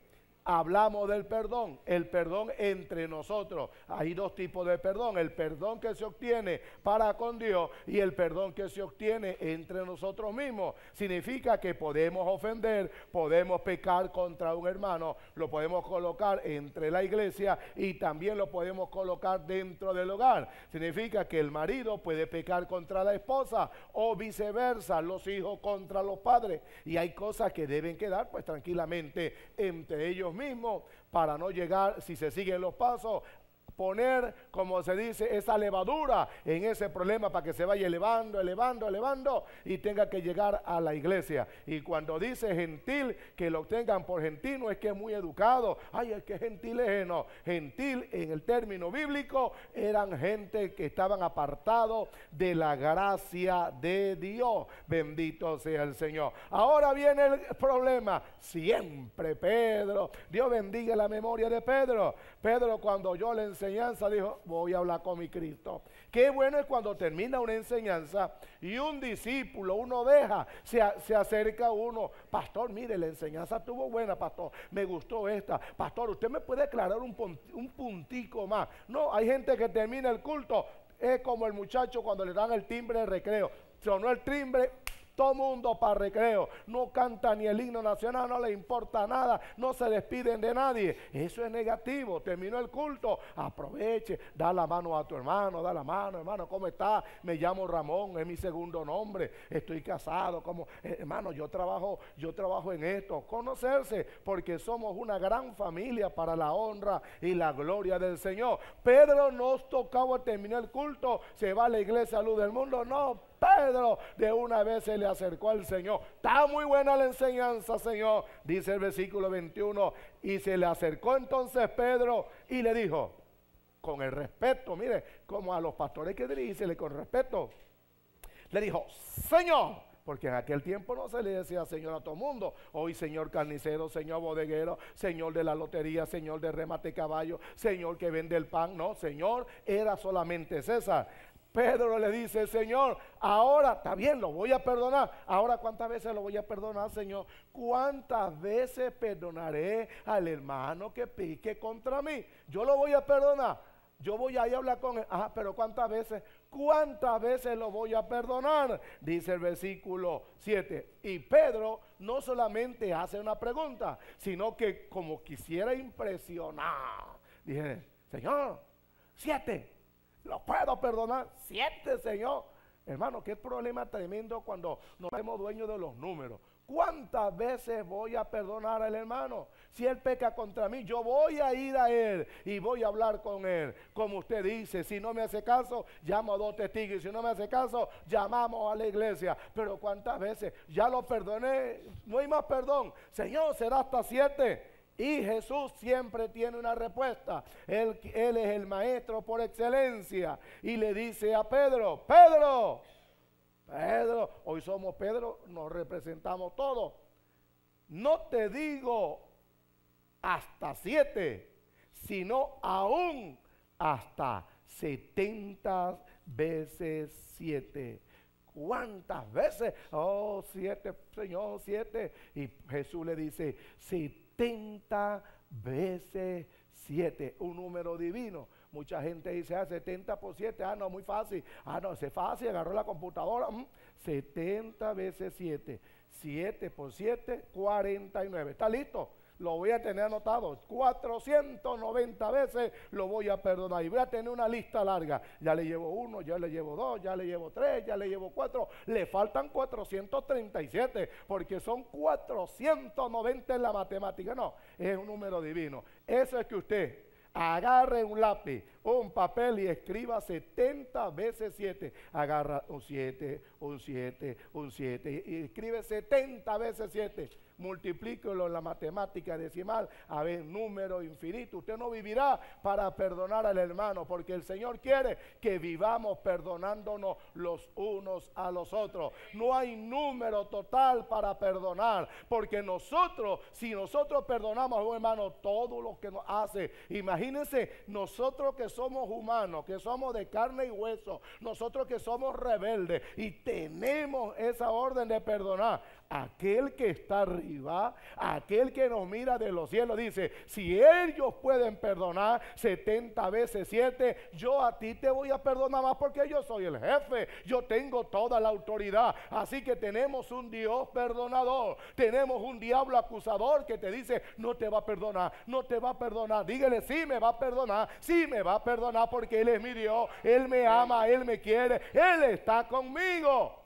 hablamos del perdón, el perdón entre nosotros. Hay dos tipos de perdón, el perdón que se obtiene para con Dios y el perdón que se obtiene entre nosotros mismos. Significa que podemos ofender, podemos pecar contra un hermano, lo podemos colocar entre la iglesia y también lo podemos colocar dentro del hogar. Significa que el marido puede pecar contra la esposa o viceversa, los hijos contra los padres. Y hay cosas que deben quedar pues tranquilamente entre ellos mismo para no llegar, si se siguen los pasos, poner, como se dice, esa levadura en ese problema para que se vaya elevando, elevando, elevando y tenga que llegar a la iglesia. Y cuando dice gentil, que lo tengan por gentil, no es que es muy educado, ay, es que gentil es no. Gentil en el término bíblico eran gente que estaban apartados de la gracia de Dios. Bendito sea el Señor. Ahora viene el problema. Siempre Pedro, Dios bendiga la memoria de Pedro. Pedro cuando yo le enseñé enseñanza, dijo, voy a hablar con mi Cristo. Qué bueno es cuando termina una enseñanza y un discípulo, uno deja, se, se acerca a uno, pastor, mire, la enseñanza estuvo buena, pastor, me gustó esta, pastor, usted me puede aclarar un, un puntico más. No, hay gente que termina el culto, es como el muchacho cuando le dan el timbre de recreo, sonó el timbre, todo mundo para recreo. No canta ni el himno nacional, no le importa nada, no se despiden de nadie. Eso es negativo. Terminó el culto, aproveche, da la mano a tu hermano, da la mano, hermano, ¿cómo está? Me llamo Ramón, es mi segundo nombre, estoy casado, como eh, hermano, yo trabajo, yo trabajo en esto. Conocerse, porque somos una gran familia para la honra y la gloria del Señor. Pedro nos tocaba terminar el culto, se va a la iglesia luz del mundo, no, Pedro de una vez se le acercó al Señor. Está muy buena la enseñanza, Señor, dice el versículo 21. Y se le acercó entonces Pedro y le dijo, con el respeto, mire, como a los pastores que dirísele con respeto, le dijo, Señor, porque en aquel tiempo no se le decía Señor a todo mundo. Hoy Señor carnicero, Señor bodeguero, Señor de la lotería, Señor de remate caballo, Señor que vende el pan. No, Señor era solamente César. Pedro le dice, Señor, ahora está bien, lo voy a perdonar. Ahora, ¿cuántas veces lo voy a perdonar, Señor? ¿Cuántas veces perdonaré al hermano que pique contra mí? Yo lo voy a perdonar. Yo voy a ir a hablar con él. Ajá, pero ¿cuántas veces? ¿Cuántas veces lo voy a perdonar? Dice el versículo 7. Y Pedro no solamente hace una pregunta, sino que como quisiera impresionar. Dije, Señor, siete. Lo puedo perdonar. Siete, Señor. Hermano, qué problema tremendo cuando nos vemos dueños de los números. ¿Cuántas veces voy a perdonar al hermano? Si él peca contra mí, yo voy a ir a él y voy a hablar con él. Como usted dice, si no me hace caso, llamo a dos testigos. Si no me hace caso, llamamos a la iglesia. Pero ¿cuántas veces? Ya lo perdoné, no hay más perdón. Señor, será hasta siete. Y Jesús siempre tiene una respuesta. Él, es el maestro por excelencia. Y le dice a Pedro, Pedro, Pedro, hoy somos Pedro, nos representamos todos. No te digo hasta siete, sino aún hasta setenta veces siete. ¿Cuántas veces? Oh, siete, Señor, siete. Y Jesús le dice, siete 70 veces 7, un número divino. Mucha gente dice, ah, 70 por 7, ah, no, muy fácil. Ah, no, es fácil, agarró la computadora, 70 mm, veces 7. 7 por 7, 49. ¿Está listo? Lo voy a tener anotado. 490 veces lo voy a perdonar. Y voy a tener una lista larga. Ya le llevo uno, ya le llevo dos, ya le llevo tres, ya le llevo cuatro. Le faltan 437 porque son 490 en la matemática. No, es un número divino. Eso es que usted agarre un lápiz, un papel y escriba 70 veces 7. Agarra un 7, un 7, un 7 y escribe 70 veces 7 multiplíquelo en la matemática decimal, a ver, número infinito. Usted no vivirá para perdonar al hermano, porque el Señor quiere que vivamos perdonándonos los unos a los otros. No hay número total para perdonar, porque nosotros, si nosotros perdonamos a un hermano todo lo que nos hace, imagínense, nosotros que somos humanos, que somos de carne y hueso, nosotros que somos rebeldes y tenemos esa orden de perdonar aquel que está arriba, aquel que nos mira de los cielos, dice, si ellos pueden perdonar 70 veces 7, yo a ti te voy a perdonar más porque yo soy el jefe, yo tengo toda la autoridad. Así que tenemos un Dios perdonador, tenemos un diablo acusador que te dice, no te va a perdonar, no te va a perdonar. Dígale, sí me va a perdonar, sí me va a perdonar porque Él es mi Dios, Él me ama, Él me quiere, Él está conmigo.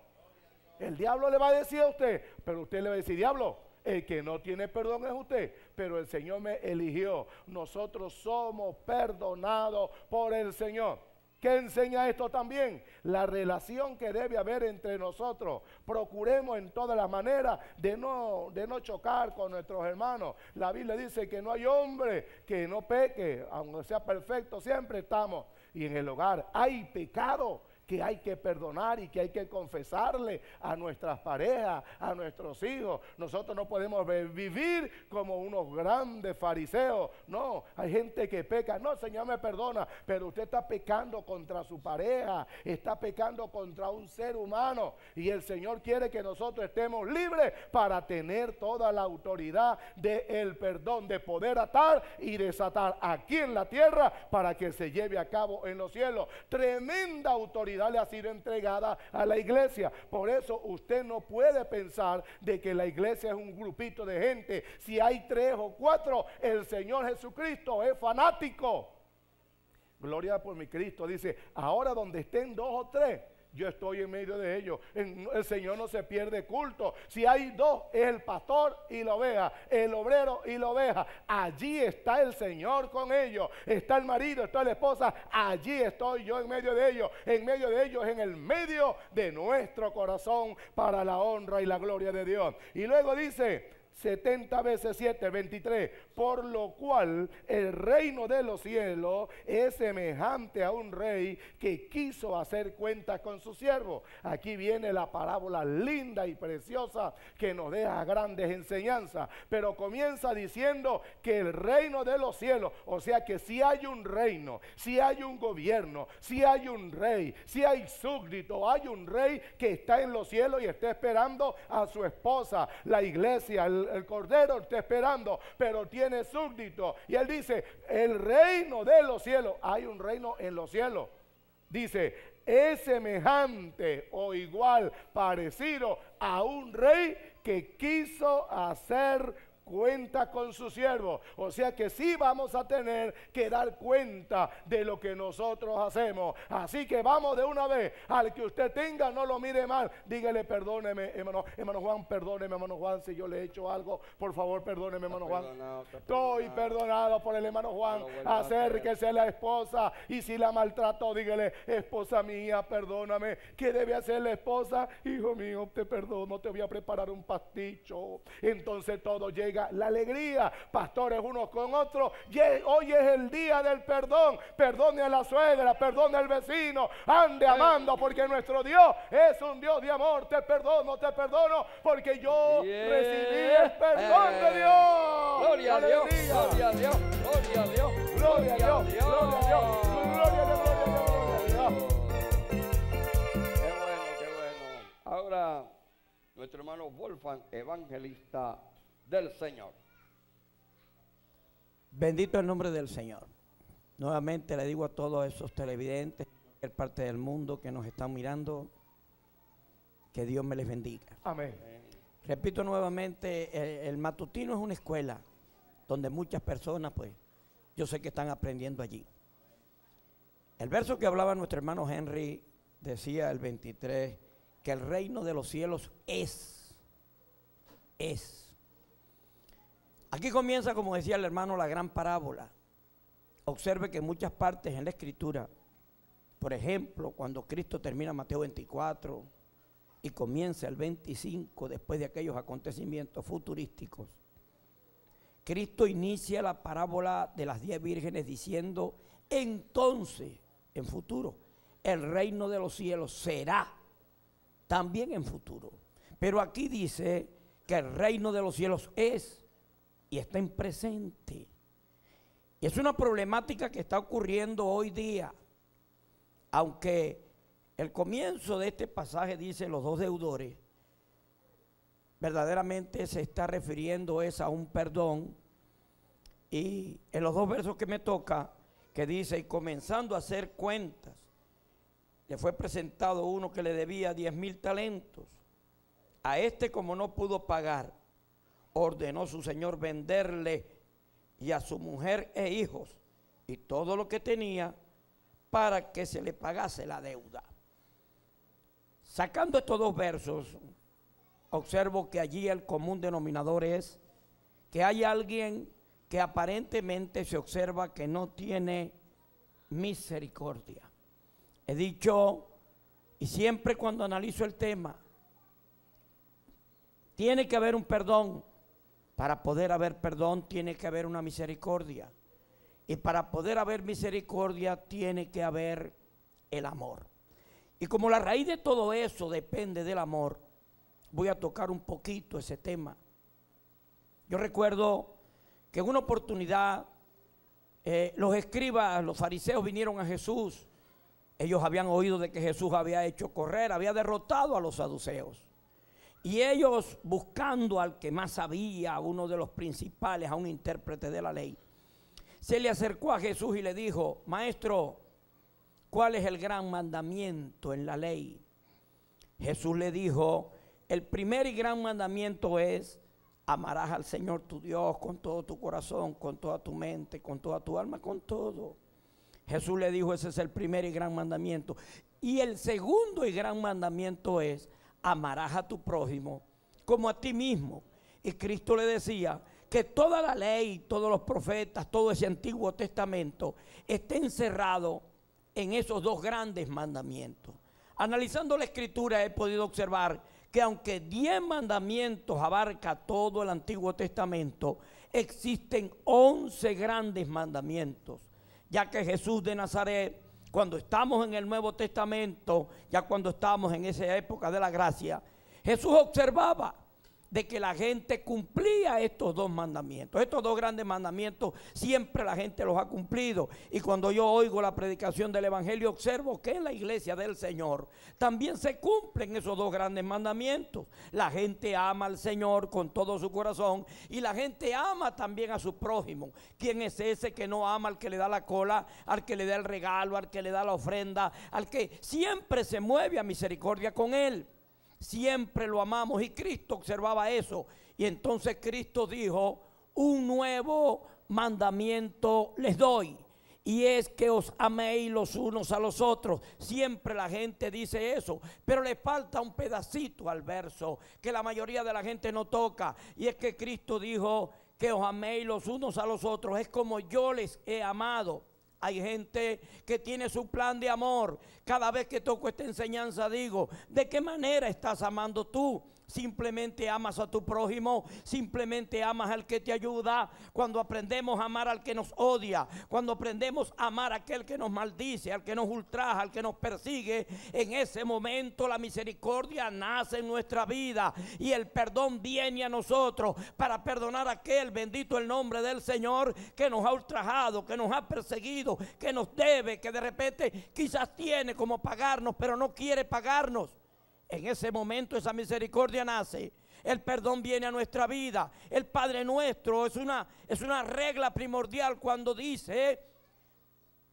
El diablo le va a decir a usted, pero usted le va a decir, diablo, el que no tiene perdón es usted, pero el Señor me eligió. Nosotros somos perdonados por el Señor. ¿Qué enseña esto también? La relación que debe haber entre nosotros. Procuremos en todas las maneras de no, de no chocar con nuestros hermanos. La Biblia dice que no hay hombre que no peque, aunque sea perfecto, siempre estamos. Y en el hogar hay pecado que hay que perdonar y que hay que confesarle a nuestras parejas, a nuestros hijos. Nosotros no podemos vivir como unos grandes fariseos. No, hay gente que peca. No, Señor me perdona, pero usted está pecando contra su pareja, está pecando contra un ser humano. Y el Señor quiere que nosotros estemos libres para tener toda la autoridad del el perdón, de poder atar y desatar aquí en la tierra para que se lleve a cabo en los cielos. Tremenda autoridad le ha sido entregada a la iglesia. Por eso usted no puede pensar de que la iglesia es un grupito de gente. Si hay tres o cuatro, el Señor Jesucristo es fanático. Gloria por mi Cristo. Dice, ahora donde estén dos o tres, yo estoy en medio de ellos. el Señor no se pierde culto. Si hay dos, es el pastor y la oveja, el obrero y la oveja. Allí está el Señor con ellos. Está el marido, está la esposa. Allí estoy yo en medio de ellos. En medio de ellos, en el medio de nuestro corazón para la honra y la gloria de Dios. Y luego dice, 70 veces 7, 23. Por lo cual el reino de los cielos es semejante a un rey que quiso hacer cuentas con su siervo. Aquí viene la parábola linda y preciosa que nos deja grandes enseñanzas. Pero comienza diciendo que el reino de los cielos, o sea que si hay un reino, si hay un gobierno, si hay un rey, si hay súbdito, hay un rey que está en los cielos y está esperando a su esposa, la iglesia, el, el cordero está esperando, pero tiene súbdito. Y él dice, el reino de los cielos, hay un reino en los cielos. Dice, es semejante o igual, parecido a un rey que quiso hacer cuenta con su siervo. O sea que sí vamos a tener que dar cuenta de lo que nosotros hacemos. Así que vamos de una vez. Al que usted tenga, no lo mire mal. Dígale, perdóneme, hermano, hermano Juan, perdóneme, hermano Juan, si yo le he hecho algo. Por favor, perdóneme, hermano Juan. Estoy perdonado por el hermano Juan. Acérquese a la esposa. Y si la maltrató, dígale, esposa mía, perdóname. ¿Qué debe hacer la esposa? Hijo mío, te perdono, te voy a preparar un pasticho. Entonces todo llega la alegría, pastores unos con otros. Hoy es el día del perdón. Perdone a la suegra, perdone al vecino, ande amando porque nuestro Dios es un Dios de amor. Te perdono, te perdono porque yo recibí el perdón de Dios. Gloria a Dios, gloria a Dios, gloria a Dios, gloria a Dios, gloria a Dios, gloria a Dios, gloria a Dios. Qué bueno, qué bueno. Ahora, nuestro hermano Wolfgang, evangelista del Señor. Bendito el nombre del Señor. Nuevamente le digo a todos esos televidentes de cualquier parte del mundo que nos están mirando, que Dios me les bendiga. Amén. Repito nuevamente, el, matutino es una escuela donde muchas personas, pues, yo sé que están aprendiendo allí. El verso que hablaba nuestro hermano Henry decía el 23, que el reino de los cielos es, es Aquí comienza, como decía el hermano, la gran parábola. Observe que en muchas partes en la escritura, por ejemplo, cuando Cristo termina Mateo 24 y comienza el 25 después de aquellos acontecimientos futurísticos, Cristo inicia la parábola de las diez vírgenes diciendo, entonces, en futuro, el reino de los cielos será también en futuro. Pero aquí dice que el reino de los cielos es y está en presente. Y es una problemática que está ocurriendo hoy día. Aunque el comienzo de este pasaje dice los dos deudores, verdaderamente se está refiriendo es a un perdón. Y en los dos versos que me toca, que dice, y comenzando a hacer cuentas, le fue presentado uno que le debía diez mil talentos. A este como no pudo pagar, ordenó su señor venderle y a su mujer e hijos y todo lo que tenía para que se le pagase la deuda. Sacando estos dos versos, observo que allí el común denominador es que hay alguien que aparentemente se observa que no tiene misericordia. He dicho, y siempre cuando analizo el tema, tiene que haber un perdón. Para poder haber perdón tiene que haber una misericordia. Y para poder haber misericordia tiene que haber el amor. Y como la raíz de todo eso depende del amor, voy a tocar un poquito ese tema. Yo recuerdo que en una oportunidad eh, los escribas, los fariseos vinieron a Jesús. Ellos habían oído de que Jesús había hecho correr, había derrotado a los saduceos. Y ellos buscando al que más sabía, a uno de los principales, a un intérprete de la ley, se le acercó a Jesús y le dijo, maestro, ¿cuál es el gran mandamiento en la ley? Jesús le dijo, el primer y gran mandamiento es, amarás al Señor tu Dios con todo tu corazón, con toda tu mente, con toda tu alma, con todo. Jesús le dijo, ese es el primer y gran mandamiento. Y el segundo y gran mandamiento es, amarás a tu prójimo como a ti mismo. Y Cristo le decía que toda la ley, todos los profetas, todo ese Antiguo Testamento está encerrado en esos dos grandes mandamientos. Analizando la escritura he podido observar que aunque diez mandamientos abarca todo el Antiguo Testamento, existen once grandes mandamientos, ya que Jesús de Nazaret cuando estamos en el Nuevo Testamento, ya cuando estamos en esa época de la gracia, Jesús observaba de que la gente cumplía estos dos mandamientos. Estos dos grandes mandamientos siempre la gente los ha cumplido. Y cuando yo oigo la predicación del Evangelio, observo que en la iglesia del Señor también se cumplen esos dos grandes mandamientos. La gente ama al Señor con todo su corazón y la gente ama también a su prójimo. ¿Quién es ese que no ama al que le da la cola, al que le da el regalo, al que le da la ofrenda, al que siempre se mueve a misericordia con él? Siempre lo amamos y Cristo observaba eso. Y entonces Cristo dijo, un nuevo mandamiento les doy. Y es que os améis los unos a los otros. Siempre la gente dice eso. Pero le falta un pedacito al verso que la mayoría de la gente no toca. Y es que Cristo dijo que os améis los unos a los otros. Es como yo les he amado. Hay gente que tiene su plan de amor. Cada vez que toco esta enseñanza digo, ¿de qué manera estás amando tú? Simplemente amas a tu prójimo, simplemente amas al que te ayuda. Cuando aprendemos a amar al que nos odia, cuando aprendemos a amar a aquel que nos maldice, al que nos ultraja, al que nos persigue, en ese momento la misericordia nace en nuestra vida y el perdón viene a nosotros para perdonar a aquel, bendito el nombre del Señor, que nos ha ultrajado, que nos ha perseguido, que nos debe, que de repente quizás tiene como pagarnos, pero no quiere pagarnos. En ese momento esa misericordia nace. El perdón viene a nuestra vida. El Padre nuestro es una, es una regla primordial cuando dice,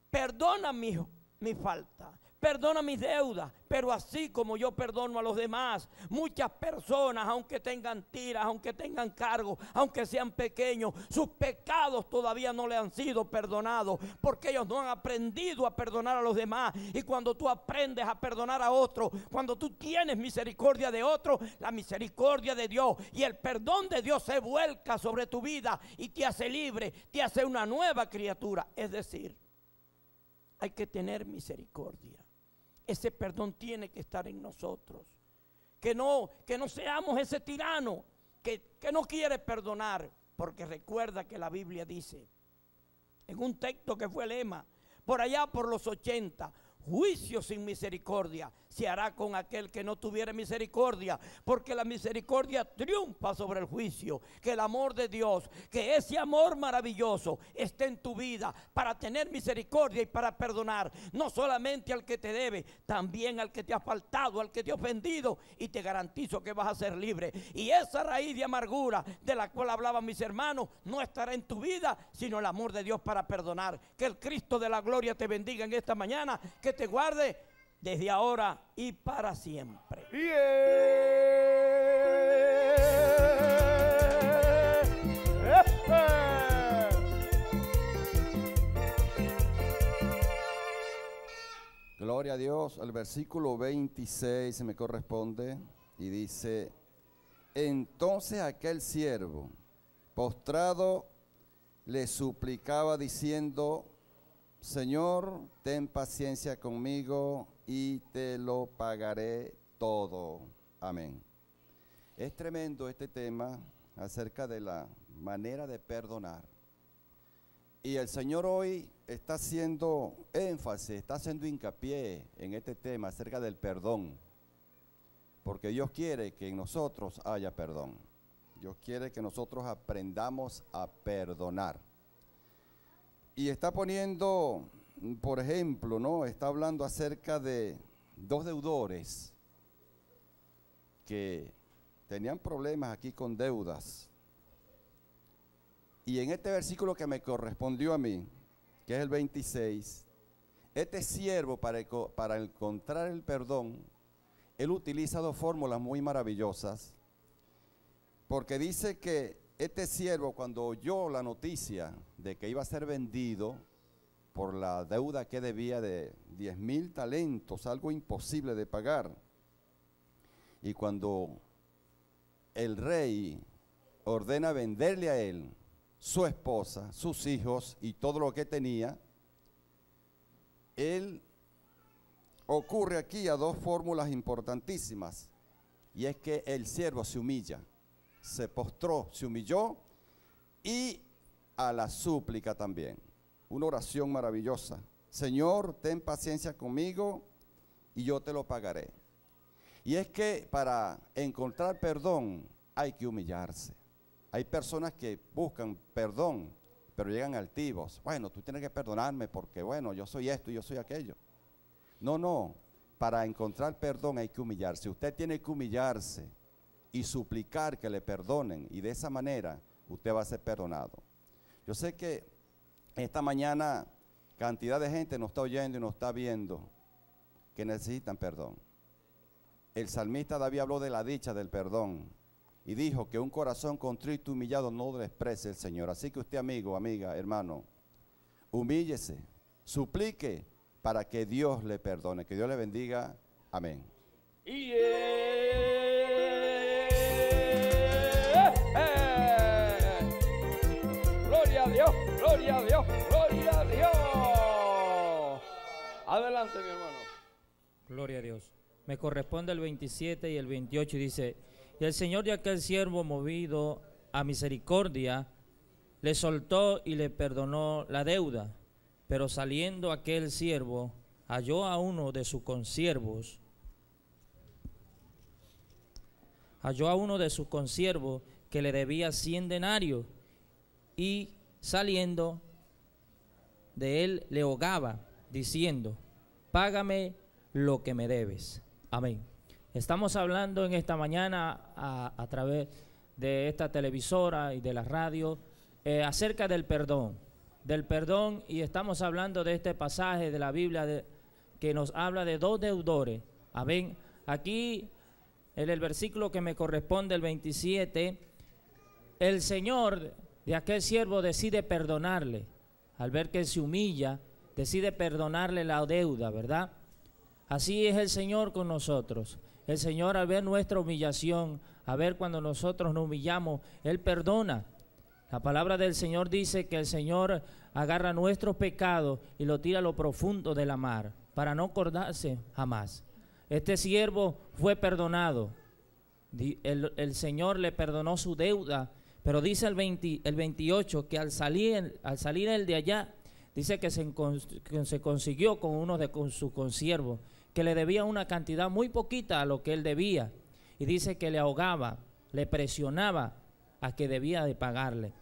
perdona mi, mi falta. Perdona mis deudas, pero así como yo perdono a los demás, muchas personas, aunque tengan tiras, aunque tengan cargos, aunque sean pequeños, sus pecados todavía no le han sido perdonados, porque ellos no han aprendido a perdonar a los demás. Y cuando tú aprendes a perdonar a otro, cuando tú tienes misericordia de otro, la misericordia de Dios y el perdón de Dios se vuelca sobre tu vida y te hace libre, te hace una nueva criatura. Es decir, hay que tener misericordia ese perdón tiene que estar en nosotros. Que no, que no seamos ese tirano que, que no quiere perdonar, porque recuerda que la Biblia dice, en un texto que fue lema, por allá por los 80, juicio sin misericordia se hará con aquel que no tuviera misericordia, porque la misericordia triunfa sobre el juicio, que el amor de Dios, que ese amor maravilloso esté en tu vida para tener misericordia y para perdonar, no solamente al que te debe, también al que te ha faltado, al que te ha ofendido, y te garantizo que vas a ser libre. Y esa raíz de amargura de la cual hablaban mis hermanos no estará en tu vida, sino el amor de Dios para perdonar. Que el Cristo de la gloria te bendiga en esta mañana, que te guarde desde ahora y para siempre. Gloria a Dios. El versículo 26 me corresponde y dice, entonces aquel siervo, postrado, le suplicaba diciendo, Señor, ten paciencia conmigo y te lo pagaré todo. Amén. Es tremendo este tema acerca de la manera de perdonar. Y el Señor hoy está haciendo énfasis, está haciendo hincapié en este tema acerca del perdón. Porque Dios quiere que en nosotros haya perdón. Dios quiere que nosotros aprendamos a perdonar. Y está poniendo, por ejemplo, ¿no? Está hablando acerca de dos deudores que tenían problemas aquí con deudas. Y en este versículo que me correspondió a mí, que es el 26, este siervo para, para encontrar el perdón, él utiliza dos fórmulas muy maravillosas, porque dice que este siervo cuando oyó la noticia de que iba a ser vendido por la deuda que debía de 10 mil talentos, algo imposible de pagar, y cuando el rey ordena venderle a él su esposa, sus hijos y todo lo que tenía, él ocurre aquí a dos fórmulas importantísimas, y es que el siervo se humilla se postró, se humilló y a la súplica también. Una oración maravillosa. Señor, ten paciencia conmigo y yo te lo pagaré. Y es que para encontrar perdón hay que humillarse. Hay personas que buscan perdón, pero llegan altivos. Bueno, tú tienes que perdonarme porque, bueno, yo soy esto y yo soy aquello. No, no. Para encontrar perdón hay que humillarse. Usted tiene que humillarse y suplicar que le perdonen y de esa manera usted va a ser perdonado. Yo sé que esta mañana cantidad de gente nos está oyendo y nos está viendo que necesitan perdón. El salmista David habló de la dicha del perdón y dijo que un corazón contrito y humillado no desprecie el Señor. Así que usted amigo, amiga, hermano, humíllese, suplique para que Dios le perdone, que Dios le bendiga. Amén. Gloria a Dios, gloria a Dios. Adelante, mi hermano. Gloria a Dios. Me corresponde el 27 y el 28 y dice, y el Señor de aquel siervo movido a misericordia, le soltó y le perdonó la deuda. Pero saliendo aquel siervo, halló a uno de sus consiervos, halló a uno de sus consiervos que le debía cien denarios y saliendo de él le hogaba, diciendo, págame lo que me debes. Amén. Estamos hablando en esta mañana a, través de esta televisora y de la radio eh, acerca del perdón, del perdón y estamos hablando de este pasaje de la Biblia que nos habla de dos deudores. Amén. Aquí en el versículo que me corresponde, el 27, el Señor de aquel siervo decide perdonarle. Al ver que se humilla, decide perdonarle la deuda, ¿verdad? Así es el Señor con nosotros. El Señor al ver nuestra humillación, a ver cuando nosotros nos humillamos, Él perdona. La palabra del Señor dice que el Señor agarra nuestros pecados y lo tira a lo profundo de la mar, para no acordarse jamás. Este siervo fue perdonado. El Señor le perdonó su deuda pero dice el, 20, el 28 que al salir, al salir él de allá, dice que se, consiguió con uno de sus consiervos que le debía una cantidad muy poquita a lo que él debía. Y dice que le ahogaba, le presionaba a que debía de pagarle.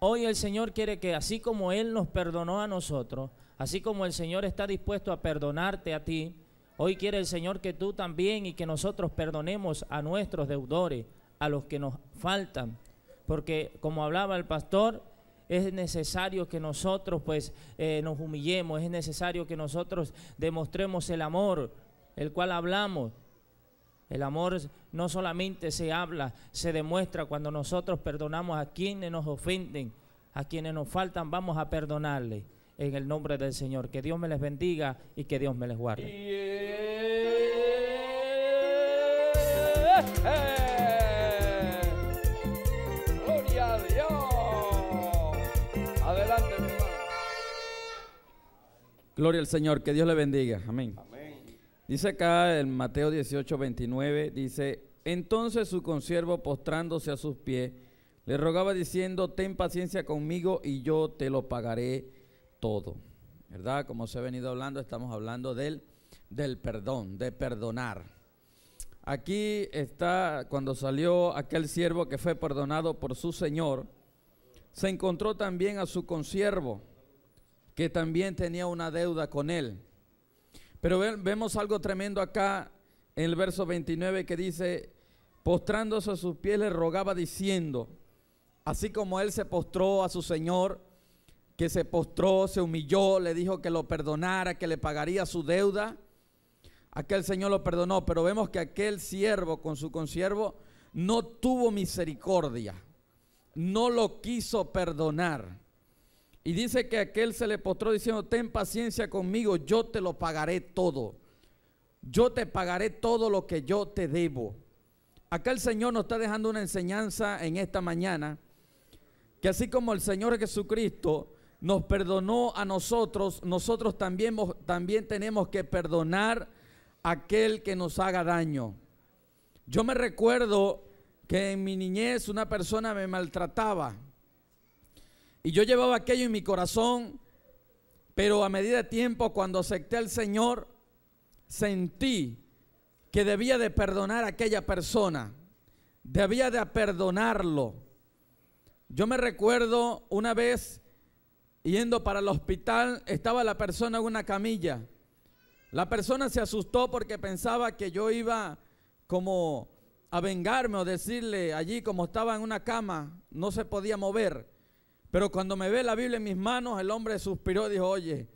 Hoy el Señor quiere que así como Él nos perdonó a nosotros, así como el Señor está dispuesto a perdonarte a ti, hoy quiere el Señor que tú también y que nosotros perdonemos a nuestros deudores, a los que nos faltan. Porque como hablaba el pastor, es necesario que nosotros pues eh, nos humillemos, es necesario que nosotros demostremos el amor, el cual hablamos. El amor no solamente se habla, se demuestra cuando nosotros perdonamos a quienes nos ofenden, a quienes nos faltan, vamos a perdonarle en el nombre del Señor. Que Dios me les bendiga y que Dios me les guarde. Gloria al Señor, que Dios le bendiga. Amén. Amén. Dice acá en Mateo 18, 29, dice, entonces su consiervo postrándose a sus pies, le rogaba diciendo, ten paciencia conmigo y yo te lo pagaré todo. ¿Verdad? Como se ha venido hablando, estamos hablando del, del perdón, de perdonar. Aquí está cuando salió aquel siervo que fue perdonado por su Señor, se encontró también a su consiervo, que también tenía una deuda con él. Pero ve- vemos algo tremendo acá en el verso 29 que dice, postrándose a sus pies le rogaba diciendo, así como él se postró a su Señor, que se postró, se humilló, le dijo que lo perdonara, que le pagaría su deuda, aquel Señor lo perdonó, pero vemos que aquel siervo con su consiervo no tuvo misericordia, no lo quiso perdonar. Y dice que aquel se le postró diciendo, ten paciencia conmigo, yo te lo pagaré todo. Yo te pagaré todo lo que yo te debo. Acá el Señor nos está dejando una enseñanza en esta mañana, que así como el Señor Jesucristo nos perdonó a nosotros, nosotros también, también tenemos que perdonar a aquel que nos haga daño. Yo me recuerdo que en mi niñez una persona me maltrataba. Y yo llevaba aquello en mi corazón, pero a medida de tiempo, cuando acepté al Señor, sentí que debía de perdonar a aquella persona, debía de perdonarlo. Yo me recuerdo una vez yendo para el hospital, estaba la persona en una camilla. La persona se asustó porque pensaba que yo iba como a vengarme o decirle allí como estaba en una cama, no se podía mover. Pero cuando me ve la Biblia en mis manos, el hombre suspiró y dijo, oye,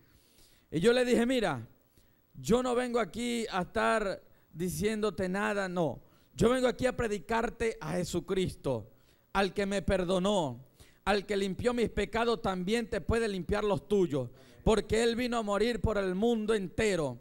y yo le dije, mira, yo no vengo aquí a estar diciéndote nada, no. Yo vengo aquí a predicarte a Jesucristo, al que me perdonó, al que limpió mis pecados, también te puede limpiar los tuyos, porque Él vino a morir por el mundo entero.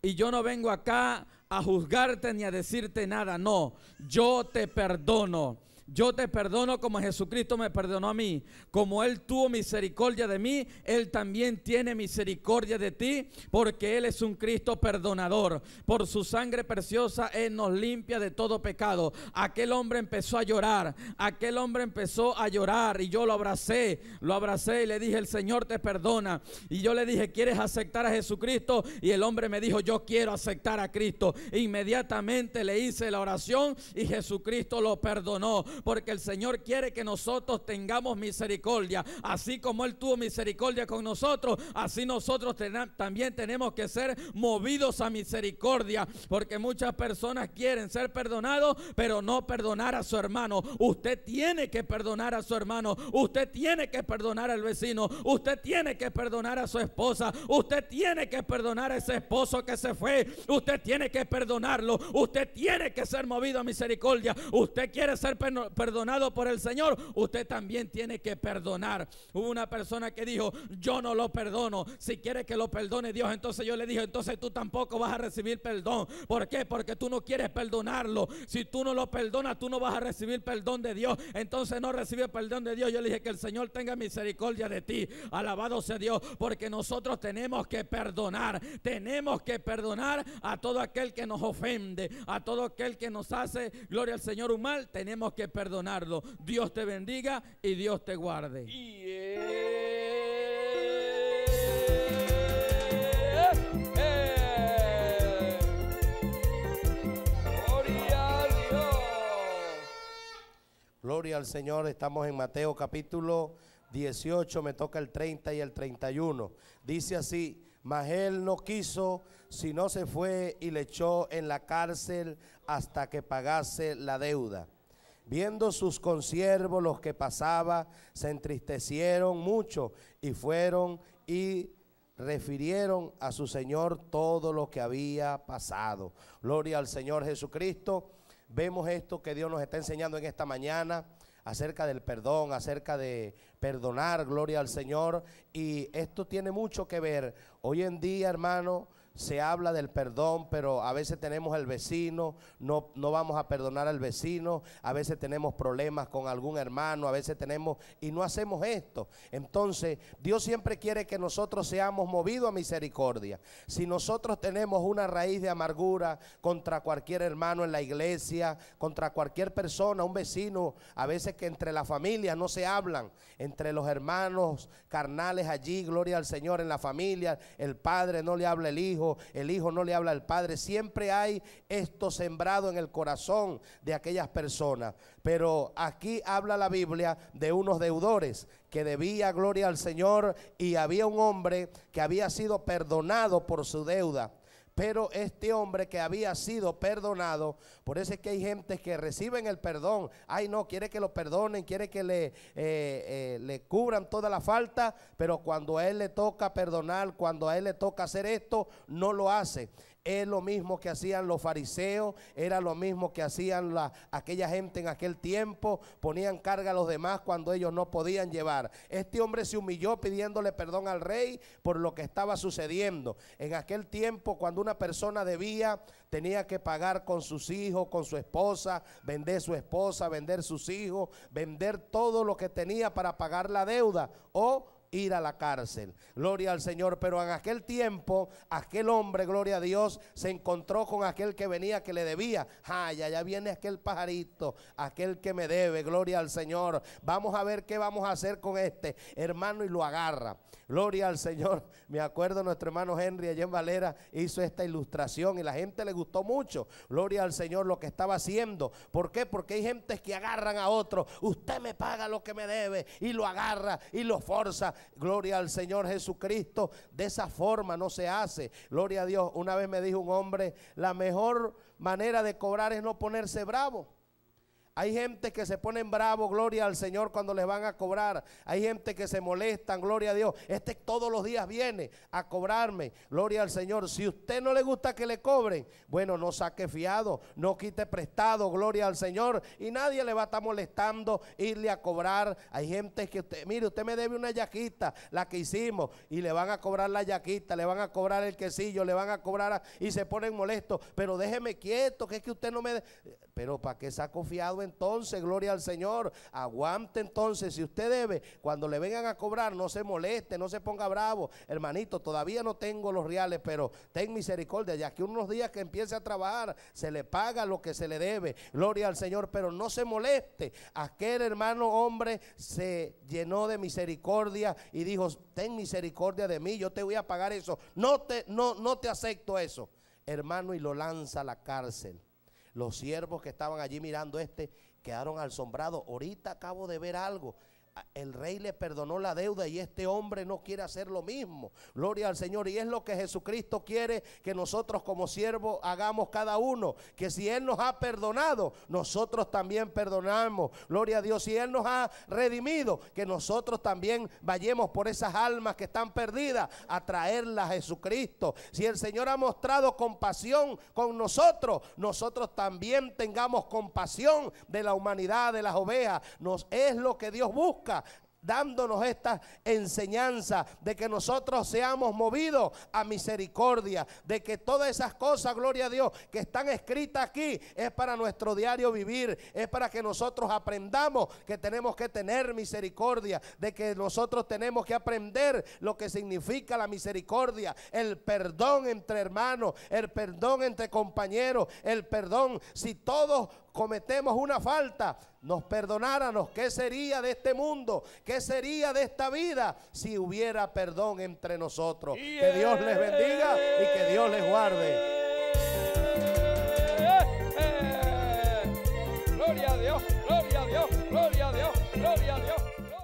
Y yo no vengo acá a juzgarte ni a decirte nada, no, yo te perdono. Yo te perdono como Jesucristo me perdonó a mí. Como Él tuvo misericordia de mí, Él también tiene misericordia de ti, porque Él es un Cristo perdonador. Por su sangre preciosa, Él nos limpia de todo pecado. Aquel hombre empezó a llorar, aquel hombre empezó a llorar y yo lo abracé, lo abracé y le dije, el Señor te perdona. Y yo le dije, ¿quieres aceptar a Jesucristo? Y el hombre me dijo, yo quiero aceptar a Cristo. Inmediatamente le hice la oración y Jesucristo lo perdonó porque el Señor quiere que nosotros tengamos misericordia. Así como Él tuvo misericordia con nosotros, así nosotros también tenemos que ser movidos a misericordia, porque muchas personas quieren ser perdonados, pero no perdonar a su hermano. Usted tiene que perdonar a su hermano, usted tiene que perdonar al vecino, usted tiene que perdonar a su esposa, usted tiene que perdonar a ese esposo que se fue, usted tiene que perdonarlo, usted tiene que ser movido a misericordia, usted quiere ser perno- perdonado por el Señor, usted también tiene que perdonar. Hubo una persona que dijo, yo no lo perdono, si quiere que lo perdone Dios, entonces yo le dije, entonces tú tampoco vas a recibir perdón. ¿Por qué? Porque tú no quieres perdonarlo. Si tú no lo perdonas, tú no vas a recibir perdón de Dios. Entonces no recibe perdón de Dios. Yo le dije que el Señor tenga misericordia de ti. Alabado sea Dios, porque nosotros tenemos que perdonar. Tenemos que perdonar a todo aquel que nos ofende, a todo aquel que nos hace, gloria al Señor, un mal. Tenemos que perdonarlo. Dios te bendiga y Dios te guarde. Gloria, a Dios. Gloria al Señor, estamos en Mateo capítulo 18, me toca el 30 y el 31. Dice así, mas él no quiso, sino se fue y le echó en la cárcel hasta que pagase la deuda. Viendo sus consiervos los que pasaba, se entristecieron mucho y fueron y refirieron a su Señor todo lo que había pasado. Gloria al Señor Jesucristo. Vemos esto que Dios nos está enseñando en esta mañana acerca del perdón, acerca de perdonar, gloria al Señor. Y esto tiene mucho que ver. Hoy en día, hermano, se habla del perdón, pero a veces tenemos el vecino, no, no vamos a perdonar al vecino, a veces tenemos problemas con algún hermano, a veces tenemos y no hacemos esto. Entonces, Dios siempre quiere que nosotros seamos movidos a misericordia. Si nosotros tenemos una raíz de amargura contra cualquier hermano en la iglesia, contra cualquier persona, un vecino, a veces que entre la familia no se hablan, entre los hermanos carnales allí, gloria al Señor en la familia, el padre no le habla el hijo, el hijo no le habla al padre. Siempre hay esto sembrado en el corazón de aquellas personas. Pero aquí habla la Biblia de unos deudores que debía gloria al Señor y había un hombre que había sido perdonado por su deuda. Pero este hombre que había sido perdonado, por eso es que hay gente que reciben el perdón. Ay, no, quiere que lo perdonen, quiere que le, eh, eh, le cubran toda la falta, pero cuando a él le toca perdonar, cuando a él le toca hacer esto, no lo hace. Es lo mismo que hacían los fariseos, era lo mismo que hacían la, aquella gente en aquel tiempo, ponían carga a los demás cuando ellos no podían llevar. Este hombre se humilló pidiéndole perdón al rey por lo que estaba sucediendo. En aquel tiempo, cuando una persona debía, tenía que pagar con sus hijos, con su esposa, vender su esposa, vender sus hijos, vender todo lo que tenía para pagar la deuda o ir a la cárcel. Gloria al Señor. Pero en aquel tiempo, aquel hombre, gloria a Dios, se encontró con aquel que venía que le debía. Ay, ya viene aquel pajarito, aquel que me debe. Gloria al Señor. Vamos a ver qué vamos a hacer con este hermano y lo agarra. Gloria al Señor. Me acuerdo nuestro hermano Henry allá en Valera hizo esta ilustración y la gente le gustó mucho. Gloria al Señor lo que estaba haciendo. ¿Por qué? Porque hay gente que agarran a otro. Usted me paga lo que me debe y lo agarra y lo forza. Gloria al Señor Jesucristo. De esa forma no se hace. Gloria a Dios. Una vez me dijo un hombre, la mejor manera de cobrar es no ponerse bravo. Hay gente que se ponen bravo, gloria al Señor, cuando les van a cobrar. Hay gente que se molestan, gloria a Dios. Este todos los días viene a cobrarme, gloria al Señor. Si usted no le gusta que le cobren, bueno, no saque fiado, no quite prestado, gloria al Señor. Y nadie le va a estar molestando irle a cobrar. Hay gente que usted, mire, usted me debe una yaquita, la que hicimos, y le van a cobrar la yaquita, le van a cobrar el quesillo, le van a cobrar y se ponen molestos. Pero déjeme quieto, que es que usted no me... Pero ¿para qué saco fiado? Entonces, gloria al Señor. Aguante entonces, si usted debe, cuando le vengan a cobrar, no se moleste, no se ponga bravo. Hermanito, todavía no tengo los reales, pero ten misericordia, ya que unos días que empiece a trabajar, se le paga lo que se le debe. Gloria al Señor, pero no se moleste. Aquel hermano hombre se llenó de misericordia y dijo, ten misericordia de mí, yo te voy a pagar eso. No te, no, no te acepto eso. Hermano, y lo lanza a la cárcel. Los siervos que estaban allí mirando este quedaron asombrados. Ahorita acabo de ver algo el rey le perdonó la deuda y este hombre no quiere hacer lo mismo. Gloria al Señor. Y es lo que Jesucristo quiere que nosotros como siervos hagamos cada uno. Que si Él nos ha perdonado, nosotros también perdonamos. Gloria a Dios. Si Él nos ha redimido, que nosotros también vayamos por esas almas que están perdidas a traerlas a Jesucristo. Si el Señor ha mostrado compasión con nosotros, nosotros también tengamos compasión de la humanidad, de las ovejas. Es lo que Dios busca dándonos esta enseñanza de que nosotros seamos movidos a misericordia, de que todas esas cosas, gloria a Dios, que están escritas aquí, es para nuestro diario vivir, es para que nosotros aprendamos que tenemos que tener misericordia, de que nosotros tenemos que aprender lo que significa la misericordia, el perdón entre hermanos, el perdón entre compañeros, el perdón si todos cometemos una falta, nos perdonáramos, ¿qué sería de este mundo? ¿Qué sería de esta vida si hubiera perdón entre nosotros? Que Dios les bendiga y que Dios les guarde. Eh, eh, eh. Gloria a Dios.